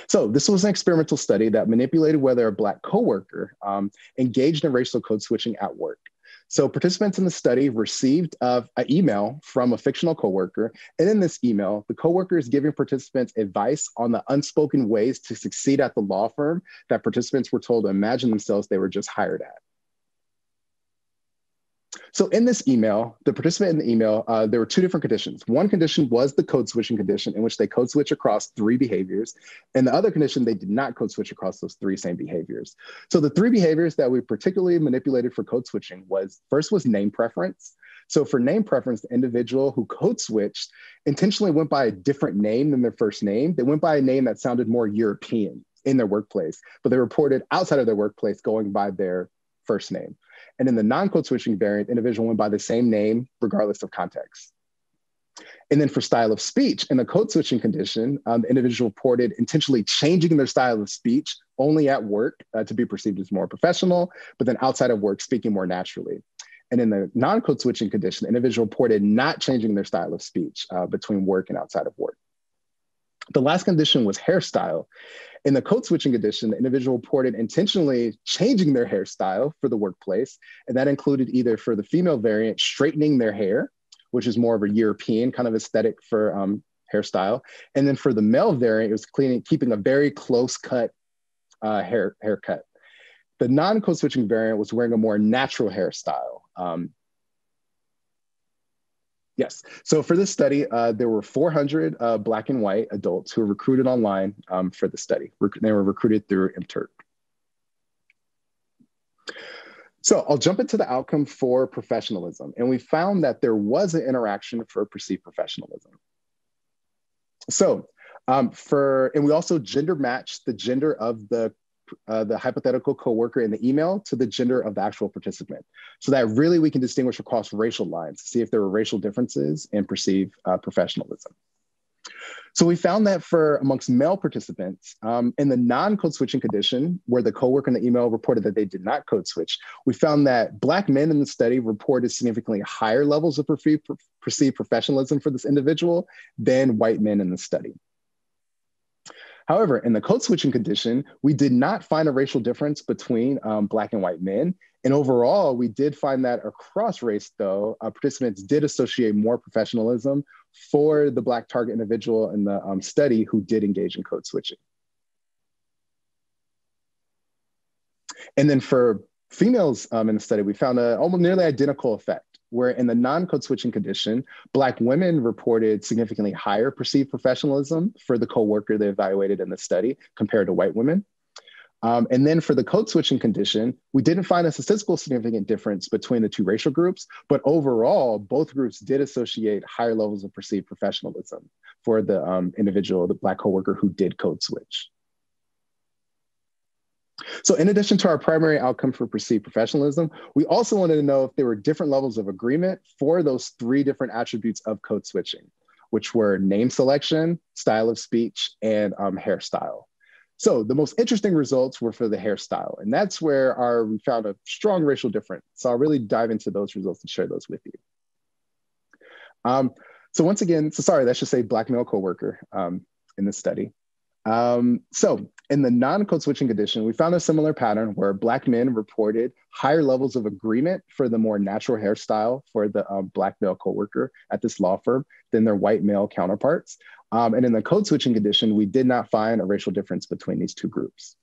So this was an experimental study that manipulated whether a Black coworker um, engaged in racial code switching at work. So participants in the study received uh, an email from a fictional coworker. And in this email, the coworker is giving participants advice on the unspoken ways to succeed at the law firm that participants were told to imagine themselves they were just hired at. So in this email, the participant in the email, uh, there were two different conditions. One condition was the code switching condition in which they code switch across three behaviors. And the other condition, they did not code switch across those three same behaviors. So the three behaviors that we particularly manipulated for code switching was first was name preference. So for name preference, the individual who code switched intentionally went by a different name than their first name. They went by a name that sounded more European in their workplace, but they reported outside of their workplace going by their first name. And in the non-code switching variant, individual went by the same name regardless of context. And then for style of speech, in the code switching condition, um, the individual reported intentionally changing their style of speech only at work uh, to be perceived as more professional, but then outside of work, speaking more naturally. And in the non code switching condition, the individual reported not changing their style of speech uh, between work and outside of work. The last condition was hairstyle. In the code switching condition, the individual reported intentionally changing their hairstyle for the workplace. And that included either for the female variant, straightening their hair, which is more of a European kind of aesthetic for um, hairstyle. And then for the male variant, it was cleaning, keeping a very close cut uh, hair haircut. The non-code switching variant was wearing a more natural hairstyle. Um, Yes. So for this study, uh, there were 400 uh, Black and white adults who were recruited online um, for the study. Rec they were recruited through MTurk. So I'll jump into the outcome for professionalism. And we found that there was an interaction for perceived professionalism. So um, for, and we also gender matched the gender of the uh, the hypothetical coworker in the email to the gender of the actual participant. So that really we can distinguish across racial lines, see if there are racial differences and perceive uh, professionalism. So we found that for amongst male participants um, in the non-code switching condition, where the coworker in the email reported that they did not code switch, we found that Black men in the study reported significantly higher levels of perceived professionalism for this individual than white men in the study. However, in the code switching condition, we did not find a racial difference between um, Black and white men. And overall, we did find that across race, though, uh, participants did associate more professionalism for the Black target individual in the um, study who did engage in code switching. And then for females um, in the study, we found a almost nearly identical effect where in the non-code switching condition, Black women reported significantly higher perceived professionalism for the co-worker they evaluated in the study compared to white women. Um, and then for the code switching condition, we didn't find a statistical significant difference between the two racial groups, but overall, both groups did associate higher levels of perceived professionalism for the um, individual, the Black coworker who did code switch. So in addition to our primary outcome for perceived professionalism, we also wanted to know if there were different levels of agreement for those three different attributes of code switching, which were name selection, style of speech, and um, hairstyle. So the most interesting results were for the hairstyle, and that's where our we found a strong racial difference. So I'll really dive into those results and share those with you. Um, so once again, so sorry, that should say black male coworker um, in this study. Um, so in the non-code switching condition, we found a similar pattern where Black men reported higher levels of agreement for the more natural hairstyle for the um, Black male coworker at this law firm than their white male counterparts. Um, and in the code switching condition, we did not find a racial difference between these two groups.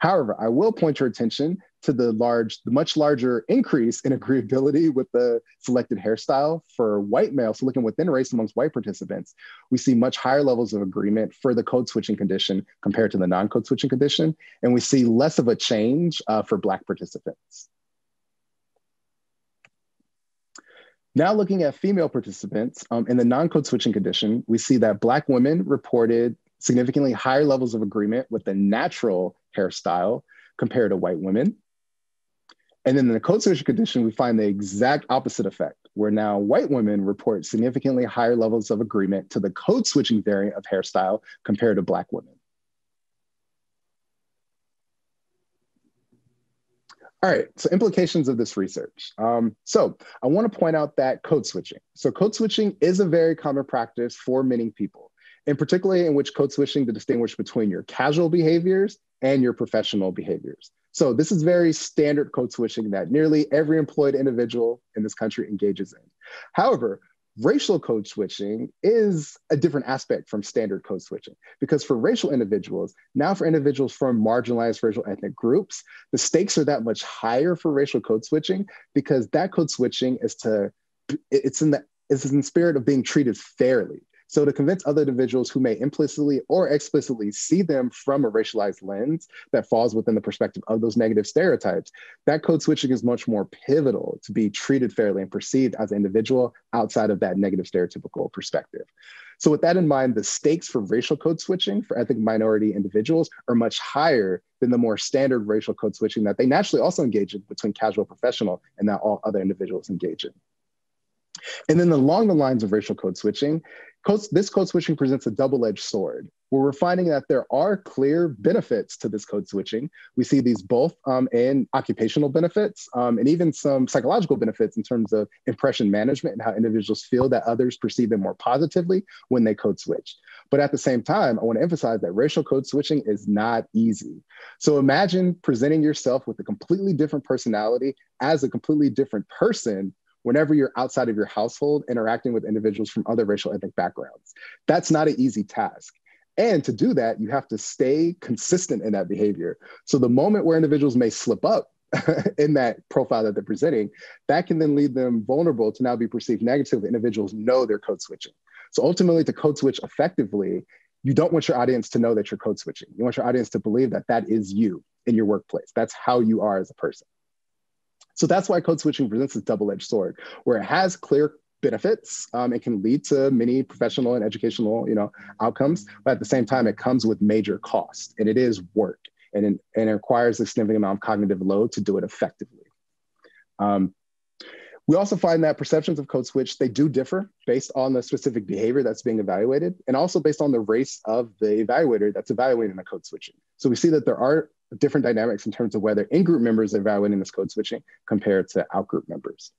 However, I will point your attention to the large, the much larger increase in agreeability with the selected hairstyle for white males. So looking within race amongst white participants, we see much higher levels of agreement for the code switching condition compared to the non-code switching condition. And we see less of a change uh, for black participants. Now looking at female participants um, in the non-code switching condition, we see that black women reported significantly higher levels of agreement with the natural hairstyle compared to white women. And then in the code switching condition, we find the exact opposite effect, where now white women report significantly higher levels of agreement to the code switching variant of hairstyle compared to black women. All right, so implications of this research. Um, so I want to point out that code switching. So code switching is a very common practice for many people. and particularly in which code switching to distinguish between your casual behaviors and your professional behaviors. So this is very standard code switching that nearly every employed individual in this country engages in. However, racial code switching is a different aspect from standard code switching because for racial individuals, now for individuals from marginalized racial ethnic groups, the stakes are that much higher for racial code switching because that code switching is to it's in the it's in the spirit of being treated fairly. So to convince other individuals who may implicitly or explicitly see them from a racialized lens that falls within the perspective of those negative stereotypes, that code switching is much more pivotal to be treated fairly and perceived as an individual outside of that negative stereotypical perspective. So with that in mind, the stakes for racial code switching for ethnic minority individuals are much higher than the more standard racial code switching that they naturally also engage in between casual professional and that all other individuals engage in. And then along the lines of racial code switching, code, this code switching presents a double-edged sword where we're finding that there are clear benefits to this code switching. We see these both um, in occupational benefits um, and even some psychological benefits in terms of impression management and how individuals feel that others perceive them more positively when they code switch. But at the same time, I want to emphasize that racial code switching is not easy. So imagine presenting yourself with a completely different personality as a completely different person whenever you're outside of your household interacting with individuals from other racial ethnic backgrounds. That's not an easy task. And to do that, you have to stay consistent in that behavior. So the moment where individuals may slip up in that profile that they're presenting, that can then lead them vulnerable to now be perceived negatively. Individuals know they're code switching. So ultimately, to code switch effectively, you don't want your audience to know that you're code switching. You want your audience to believe that that is you in your workplace. That's how you are as a person. So that's why code switching presents a double-edged sword, where it has clear benefits. Um, it can lead to many professional and educational, you know, outcomes, but at the same time, it comes with major cost, and it is work, and it, and it requires a significant amount of cognitive load to do it effectively. Um, we also find that perceptions of code switch, they do differ based on the specific behavior that's being evaluated and also based on the race of the evaluator that's evaluating the code switching. So we see that there are different dynamics in terms of whether in-group members are evaluating this code switching compared to out-group members.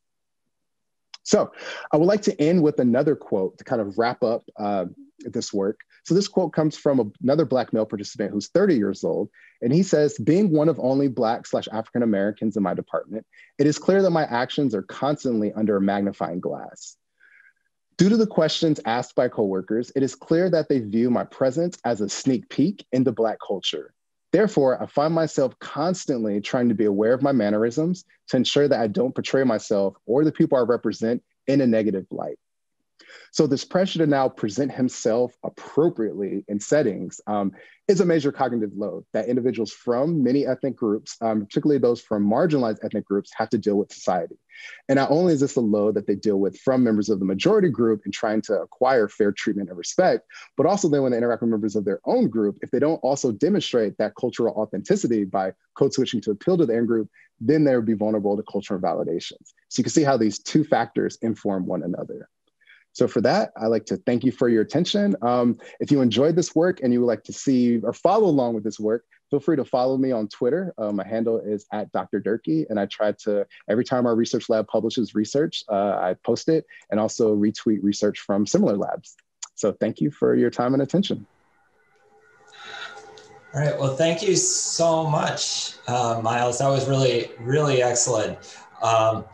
So I would like to end with another quote to kind of wrap up uh, this work. So this quote comes from another Black male participant who's 30 years old. And he says, being one of only Black slash African Americans in my department, it is clear that my actions are constantly under a magnifying glass. Due to the questions asked by coworkers, it is clear that they view my presence as a sneak peek into Black culture. Therefore, I find myself constantly trying to be aware of my mannerisms to ensure that I don't portray myself or the people I represent in a negative light. So this pressure to now present himself appropriately in settings um, is a major cognitive load that individuals from many ethnic groups, um, particularly those from marginalized ethnic groups, have to deal with society. And not only is this a load that they deal with from members of the majority group in trying to acquire fair treatment and respect, but also then when they interact with members of their own group, if they don't also demonstrate that cultural authenticity by code switching to appeal to their group, then they would be vulnerable to cultural validations. So you can see how these two factors inform one another. So for that, I like to thank you for your attention. Um, if you enjoyed this work and you would like to see or follow along with this work, feel free to follow me on Twitter. Uh, my handle is at Dr. Durkee, and I try to, every time our research lab publishes research, uh, I post it and also retweet research from similar labs. So thank you for your time and attention. All right, well, thank you so much, uh, Myles. That was really, really excellent. Um,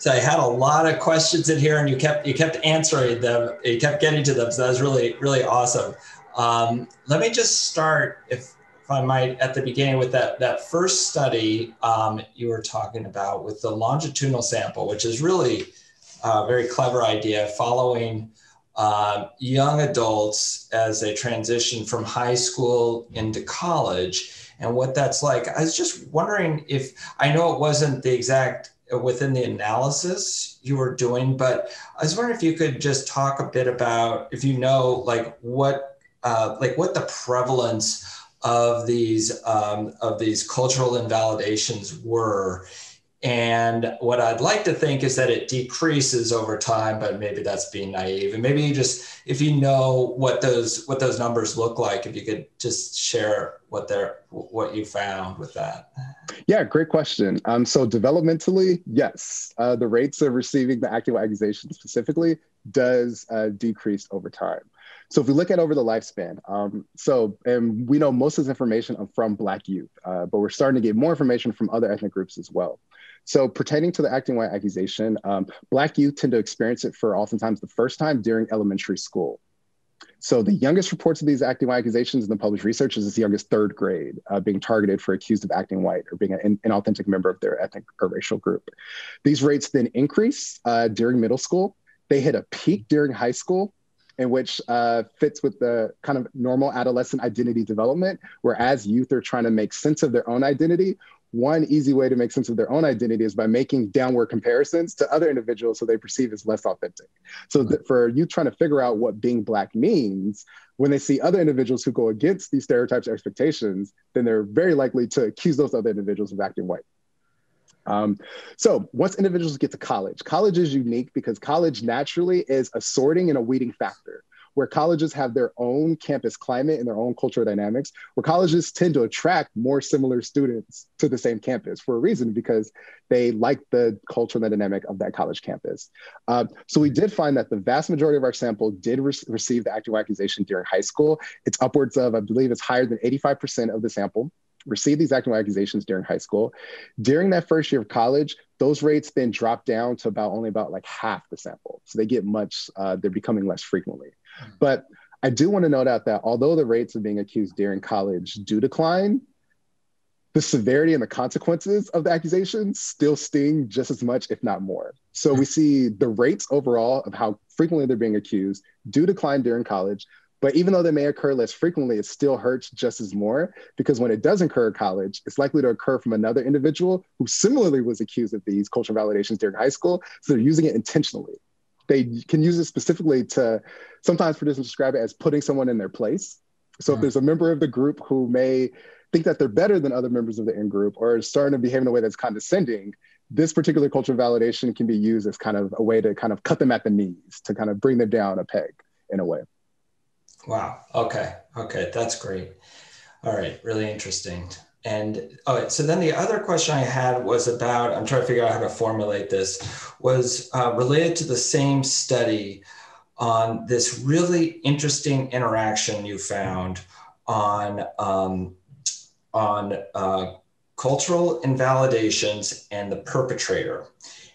so I had a lot of questions in here, and you kept you kept answering them. You kept getting to them. So that was really really awesome. Um, let me just start, if if I might, at the beginning with that that first study um, you were talking about with the longitudinal sample, which is really a very clever idea, following uh, young adults as they transition from high school into college and what that's like. I was just wondering if I know it wasn't the exact within the analysis you were doing, but I was wondering if you could just talk a bit about if you know like what uh, like what the prevalence of these um, of these cultural invalidations were and what I'd like to think is that it decreases over time, but maybe that's being naive. And maybe you just, if you know what those what those numbers look like, if you could just share what they're what you found with that. Yeah, great question. Um, so developmentally, yes, uh, the rates of receiving the active accusation specifically does uh, decrease over time. So if we look at over the lifespan, um, so and we know most of this information from Black youth, uh, but we're starting to get more information from other ethnic groups as well. So pertaining to the acting white accusation, um, Black youth tend to experience it for oftentimes the first time during elementary school. So the youngest reports of these acting white accusations in the published research is as young as third grade, uh, being targeted for accused of acting white or being an inauthentic member of their ethnic or racial group. These rates then increase uh, during middle school. They hit a peak during high school, in which uh, fits with the kind of normal adolescent identity development, whereas youth are trying to make sense of their own identity one easy way to make sense of their own identity is by making downward comparisons to other individuals so they perceive as less authentic. So that for you trying to figure out what being black means, when they see other individuals who go against these stereotypes or expectations, then they're very likely to accuse those other individuals of acting white. Um, so once individuals get to college, college is unique because college naturally is a sorting and a weeding factor where colleges have their own campus climate and their own cultural dynamics, where colleges tend to attract more similar students to the same campus for a reason, because they like the culture and the dynamic of that college campus. Um, so we did find that the vast majority of our sample did re receive the active accusation during high school. It's upwards of, I believe it's higher than 85% of the sample received these active accusations during high school. During that first year of college, those rates then drop down to about only about like half the sample. So they get much, uh, they're becoming less frequently. But I do want to note out that although the rates of being accused during college do decline, the severity and the consequences of the accusations still sting just as much, if not more. So we see the rates overall of how frequently they're being accused do decline during college. But even though they may occur less frequently, it still hurts just as more because when it does occur in college, it's likely to occur from another individual who similarly was accused of these cultural validations during high school. So they're using it intentionally they can use it specifically to sometimes producers describe it as putting someone in their place. So mm-hmm. if there's a member of the group who may think that they're better than other members of the in group or is starting to behave in a way that's condescending, this particular cultural validation can be used as kind of a way to kind of cut them at the knees, to kind of bring them down a peg in a way. Wow. Okay. Okay. That's great. All right. Really interesting. And oh, so then the other question I had was about, I'm trying to figure out how to formulate this, was uh, related to the same study on this really interesting interaction you found on, um, on uh, cultural invalidations and the perpetrator.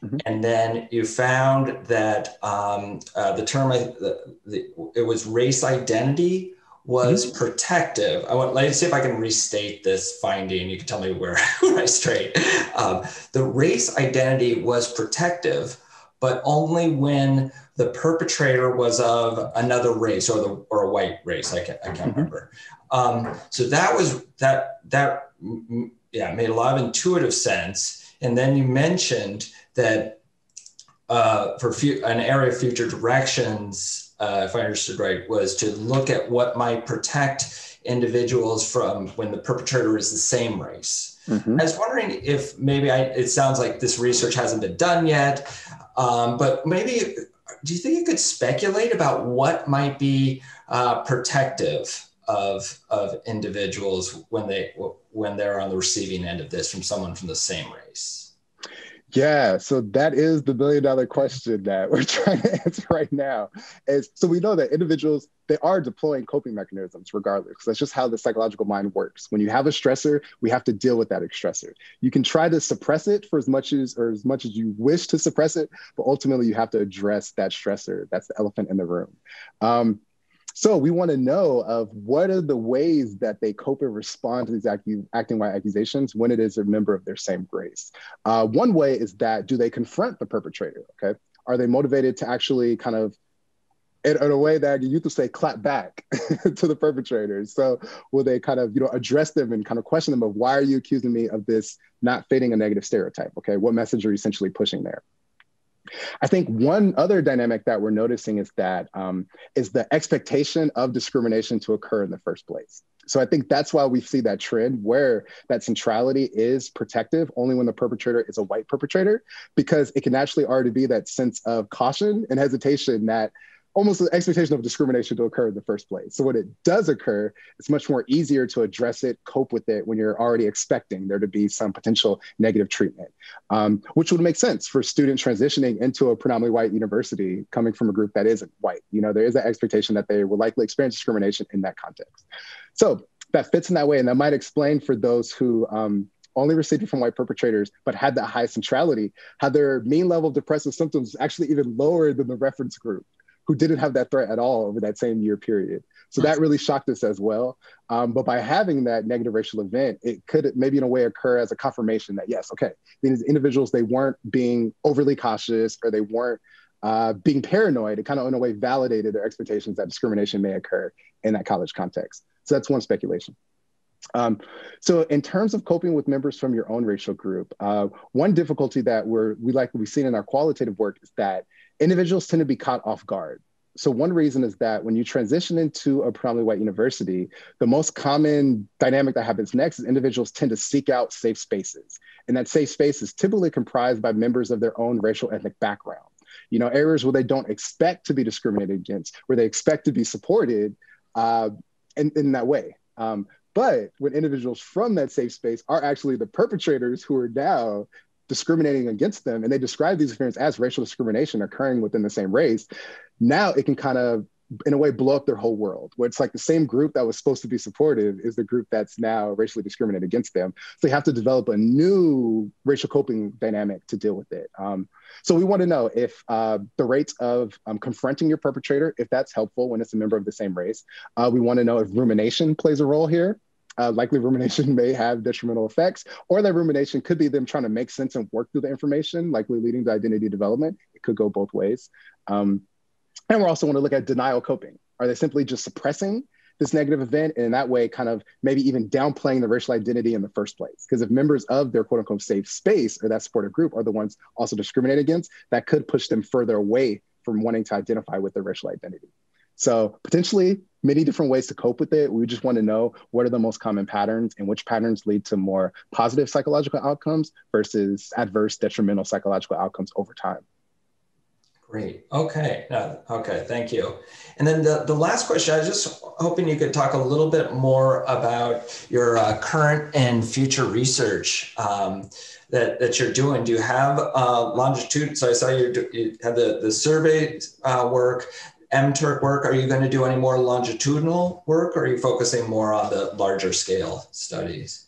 Mm-hmm. And then you found that um, uh, the term, the, the, it was race identity was mm-hmm. protective. I want, let's see if I can restate this finding. You can tell me where, where I straight. Um, the race identity was protective, but only when the perpetrator was of another race or the or a white race. I can't, I can't mm-hmm. remember. Um, so that was that that yeah made a lot of intuitive sense. And then you mentioned that uh, for fu- an area of future directions uh, if I understood right, was to look at what might protect individuals from when the perpetrator is the same race. Mm-hmm. I was wondering if maybe I, it sounds like this research hasn't been done yet, um, but maybe do you think you could speculate about what might be uh, protective of of individuals when they when they're on the receiving end of this from someone from the same race? Yeah, so that is the billion dollar question that we're trying to answer right now. Is so we know that individuals they are deploying coping mechanisms regardless. That's just how the psychological mind works. When you have a stressor, we have to deal with that stressor. You can try to suppress it for as much as or as much as you wish to suppress it, but ultimately you have to address that stressor. That's the elephant in the room. Um, so we want to know of what are the ways that they cope and respond to these acting, acting white accusations when it is a member of their same race. Uh, one way is that do they confront the perpetrator? Okay, are they motivated to actually kind of in, in, a way that you to say clap back to the perpetrators. So will they kind of, you know, address them and kind of question them of why are you accusing me of this not fitting a negative stereotype? Okay, what message are you essentially pushing there? I think one other dynamic that we're noticing is that um, is the expectation of discrimination to occur in the first place. So I think that's why we see that trend where that centrality is protective only when the perpetrator is a white perpetrator, because it can actually already be that sense of caution and hesitation that almost an expectation of discrimination to occur in the first place. So when it does occur, it's much more easier to address it, cope with it when you're already expecting there to be some potential negative treatment, um, which would make sense for students transitioning into a predominantly white university coming from a group that isn't white. You know, there is an expectation that they will likely experience discrimination in that context. So that fits in that way, and that might explain for those who um, only received it from white perpetrators, but had that high centrality, had their mean level of depressive symptoms actually even lower than the reference group who didn't have that threat at all over that same year period. So that really shocked us as well. Um, but by having that negative racial event, it could maybe in a way occur as a confirmation that yes, okay, these individuals they weren't being overly cautious or they weren't uh, being paranoid. It kind of in a way validated their expectations that discrimination may occur in that college context. So that's one speculation. Um, so in terms of coping with members from your own racial group, uh, one difficulty that we're, we like we've seen in our qualitative work is that individuals tend to be caught off guard. So one reason is that when you transition into a predominantly white university, the most common dynamic that happens next is individuals tend to seek out safe spaces. And that safe space is typically comprised by members of their own racial ethnic background. You know, areas where they don't expect to be discriminated against, where they expect to be supported uh, in, in that way. Um, but when individuals from that safe space are actually the perpetrators who are now discriminating against them, and they describe these experiences as racial discrimination occurring within the same race, now it can kind of in a way blow up their whole world where it's like the same group that was supposed to be supportive is the group that's now racially discriminated against them. So they have to develop a new racial coping dynamic to deal with it. Um, so we want to know if uh, the rates of um, confronting your perpetrator if that's helpful when it's a member of the same race. Uh, we want to know if rumination plays a role here uh, likely rumination may have detrimental effects, or that rumination could be them trying to make sense and work through the information, likely leading to identity development. It could go both ways. Um, and we're also want to look at denial coping. Are they simply just suppressing this negative event and in that way kind of maybe even downplaying the racial identity in the first place? Because if members of their quote unquote safe space or that supportive group are the ones also discriminated against, that could push them further away from wanting to identify with their racial identity. So potentially many different ways to cope with it. We just want to know what are the most common patterns and which patterns lead to more positive psychological outcomes versus adverse detrimental psychological outcomes over time. Great. Okay. Uh, okay. Thank you. And then the, the last question, I was just hoping you could talk a little bit more about your uh, current and future research um, that, that you're doing. Do you have uh, longitude? So I saw you, you had the, the survey uh, work. MTurk work, are you going to do any more longitudinal work or are you focusing more on the larger scale studies?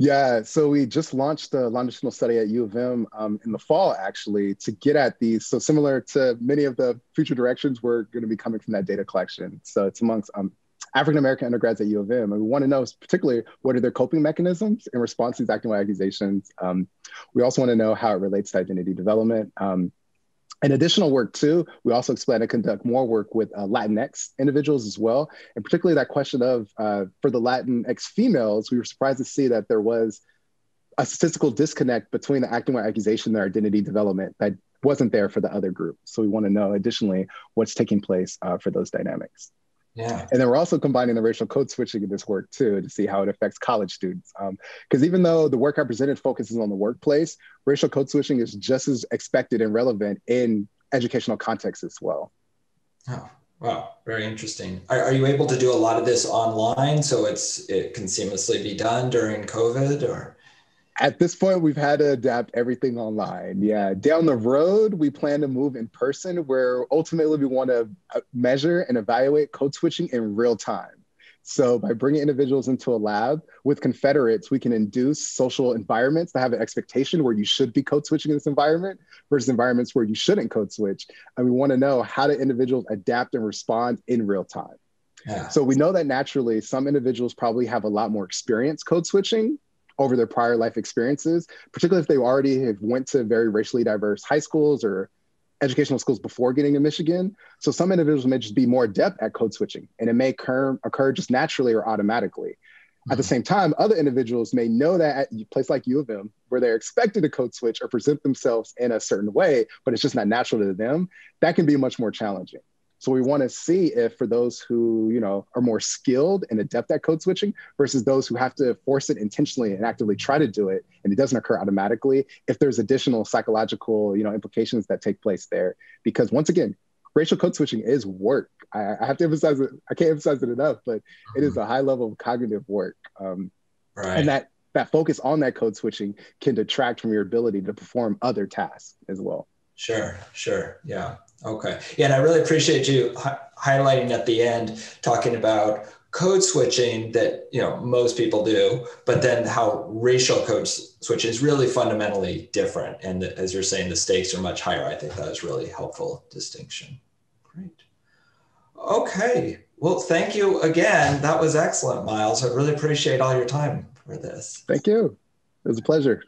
Yeah, so we just launched a longitudinal study at U of M um, in the fall, actually, to get at these. So similar to many of the future directions, we're going to be coming from that data collection. So it's amongst um, African American undergrads at U of M, and we want to know particularly what are their coping mechanisms in response to these acting accusations. Um, we also want to know how it relates to identity development. Um, and additional work too, we also plan to conduct more work with uh, Latinx individuals as well. And particularly that question of, uh, for the Latinx females, we were surprised to see that there was a statistical disconnect between the acting white accusation and their identity development that wasn't there for the other group. So we wanna know additionally what's taking place uh, for those dynamics. Yeah. And then we're also combining the racial code switching in this work too to see how it affects college students. Because um, even though the work I presented focuses on the workplace, racial code switching is just as expected and relevant in educational contexts as well. Oh, wow, very interesting. Are, are you able to do a lot of this online so it's it can seamlessly be done during COVID or? At this point, we've had to adapt everything online. Yeah, down the road, we plan to move in person where ultimately we want to uh, measure and evaluate code switching in real time. So, by bringing individuals into a lab with Confederates, we can induce social environments that have an expectation where you should be code switching in this environment versus environments where you shouldn't code switch. And we want to know how do individuals adapt and respond in real time. Yeah. So, we know that naturally some individuals probably have a lot more experience code switching over their prior life experiences, particularly if they already have went to very racially diverse high schools or educational schools before getting to Michigan. So some individuals may just be more adept at code switching and it may occur, occur just naturally or automatically. Mm-hmm. At the mm-hmm. same time, other individuals may know that at a place like U of M, where they're expected to code switch or present themselves in a certain way, but it's just not natural to them, that can be much more challenging. So we want to see if for those who, you know, are more skilled and adept at code switching versus those who have to force it intentionally and actively try to do it and it doesn't occur automatically, if there's additional psychological, you know, implications that take place there. Because once again, racial code switching is work. I, I, have to emphasize it. I can't emphasize it enough, but it is a high level of cognitive work. Um, right. And that that focus on that code switching can detract from your ability to perform other tasks as well. Sure, sure. Yeah. Okay. Yeah, and I really appreciate you hi- highlighting at the end talking about code switching that you know most people do, but then how racial code switching is really fundamentally different. And as you're saying, the stakes are much higher. I think that is really helpful distinction. Great. Okay. Well, thank you again. That was excellent, Myles. I really appreciate all your time for this. Thank you. It was a pleasure.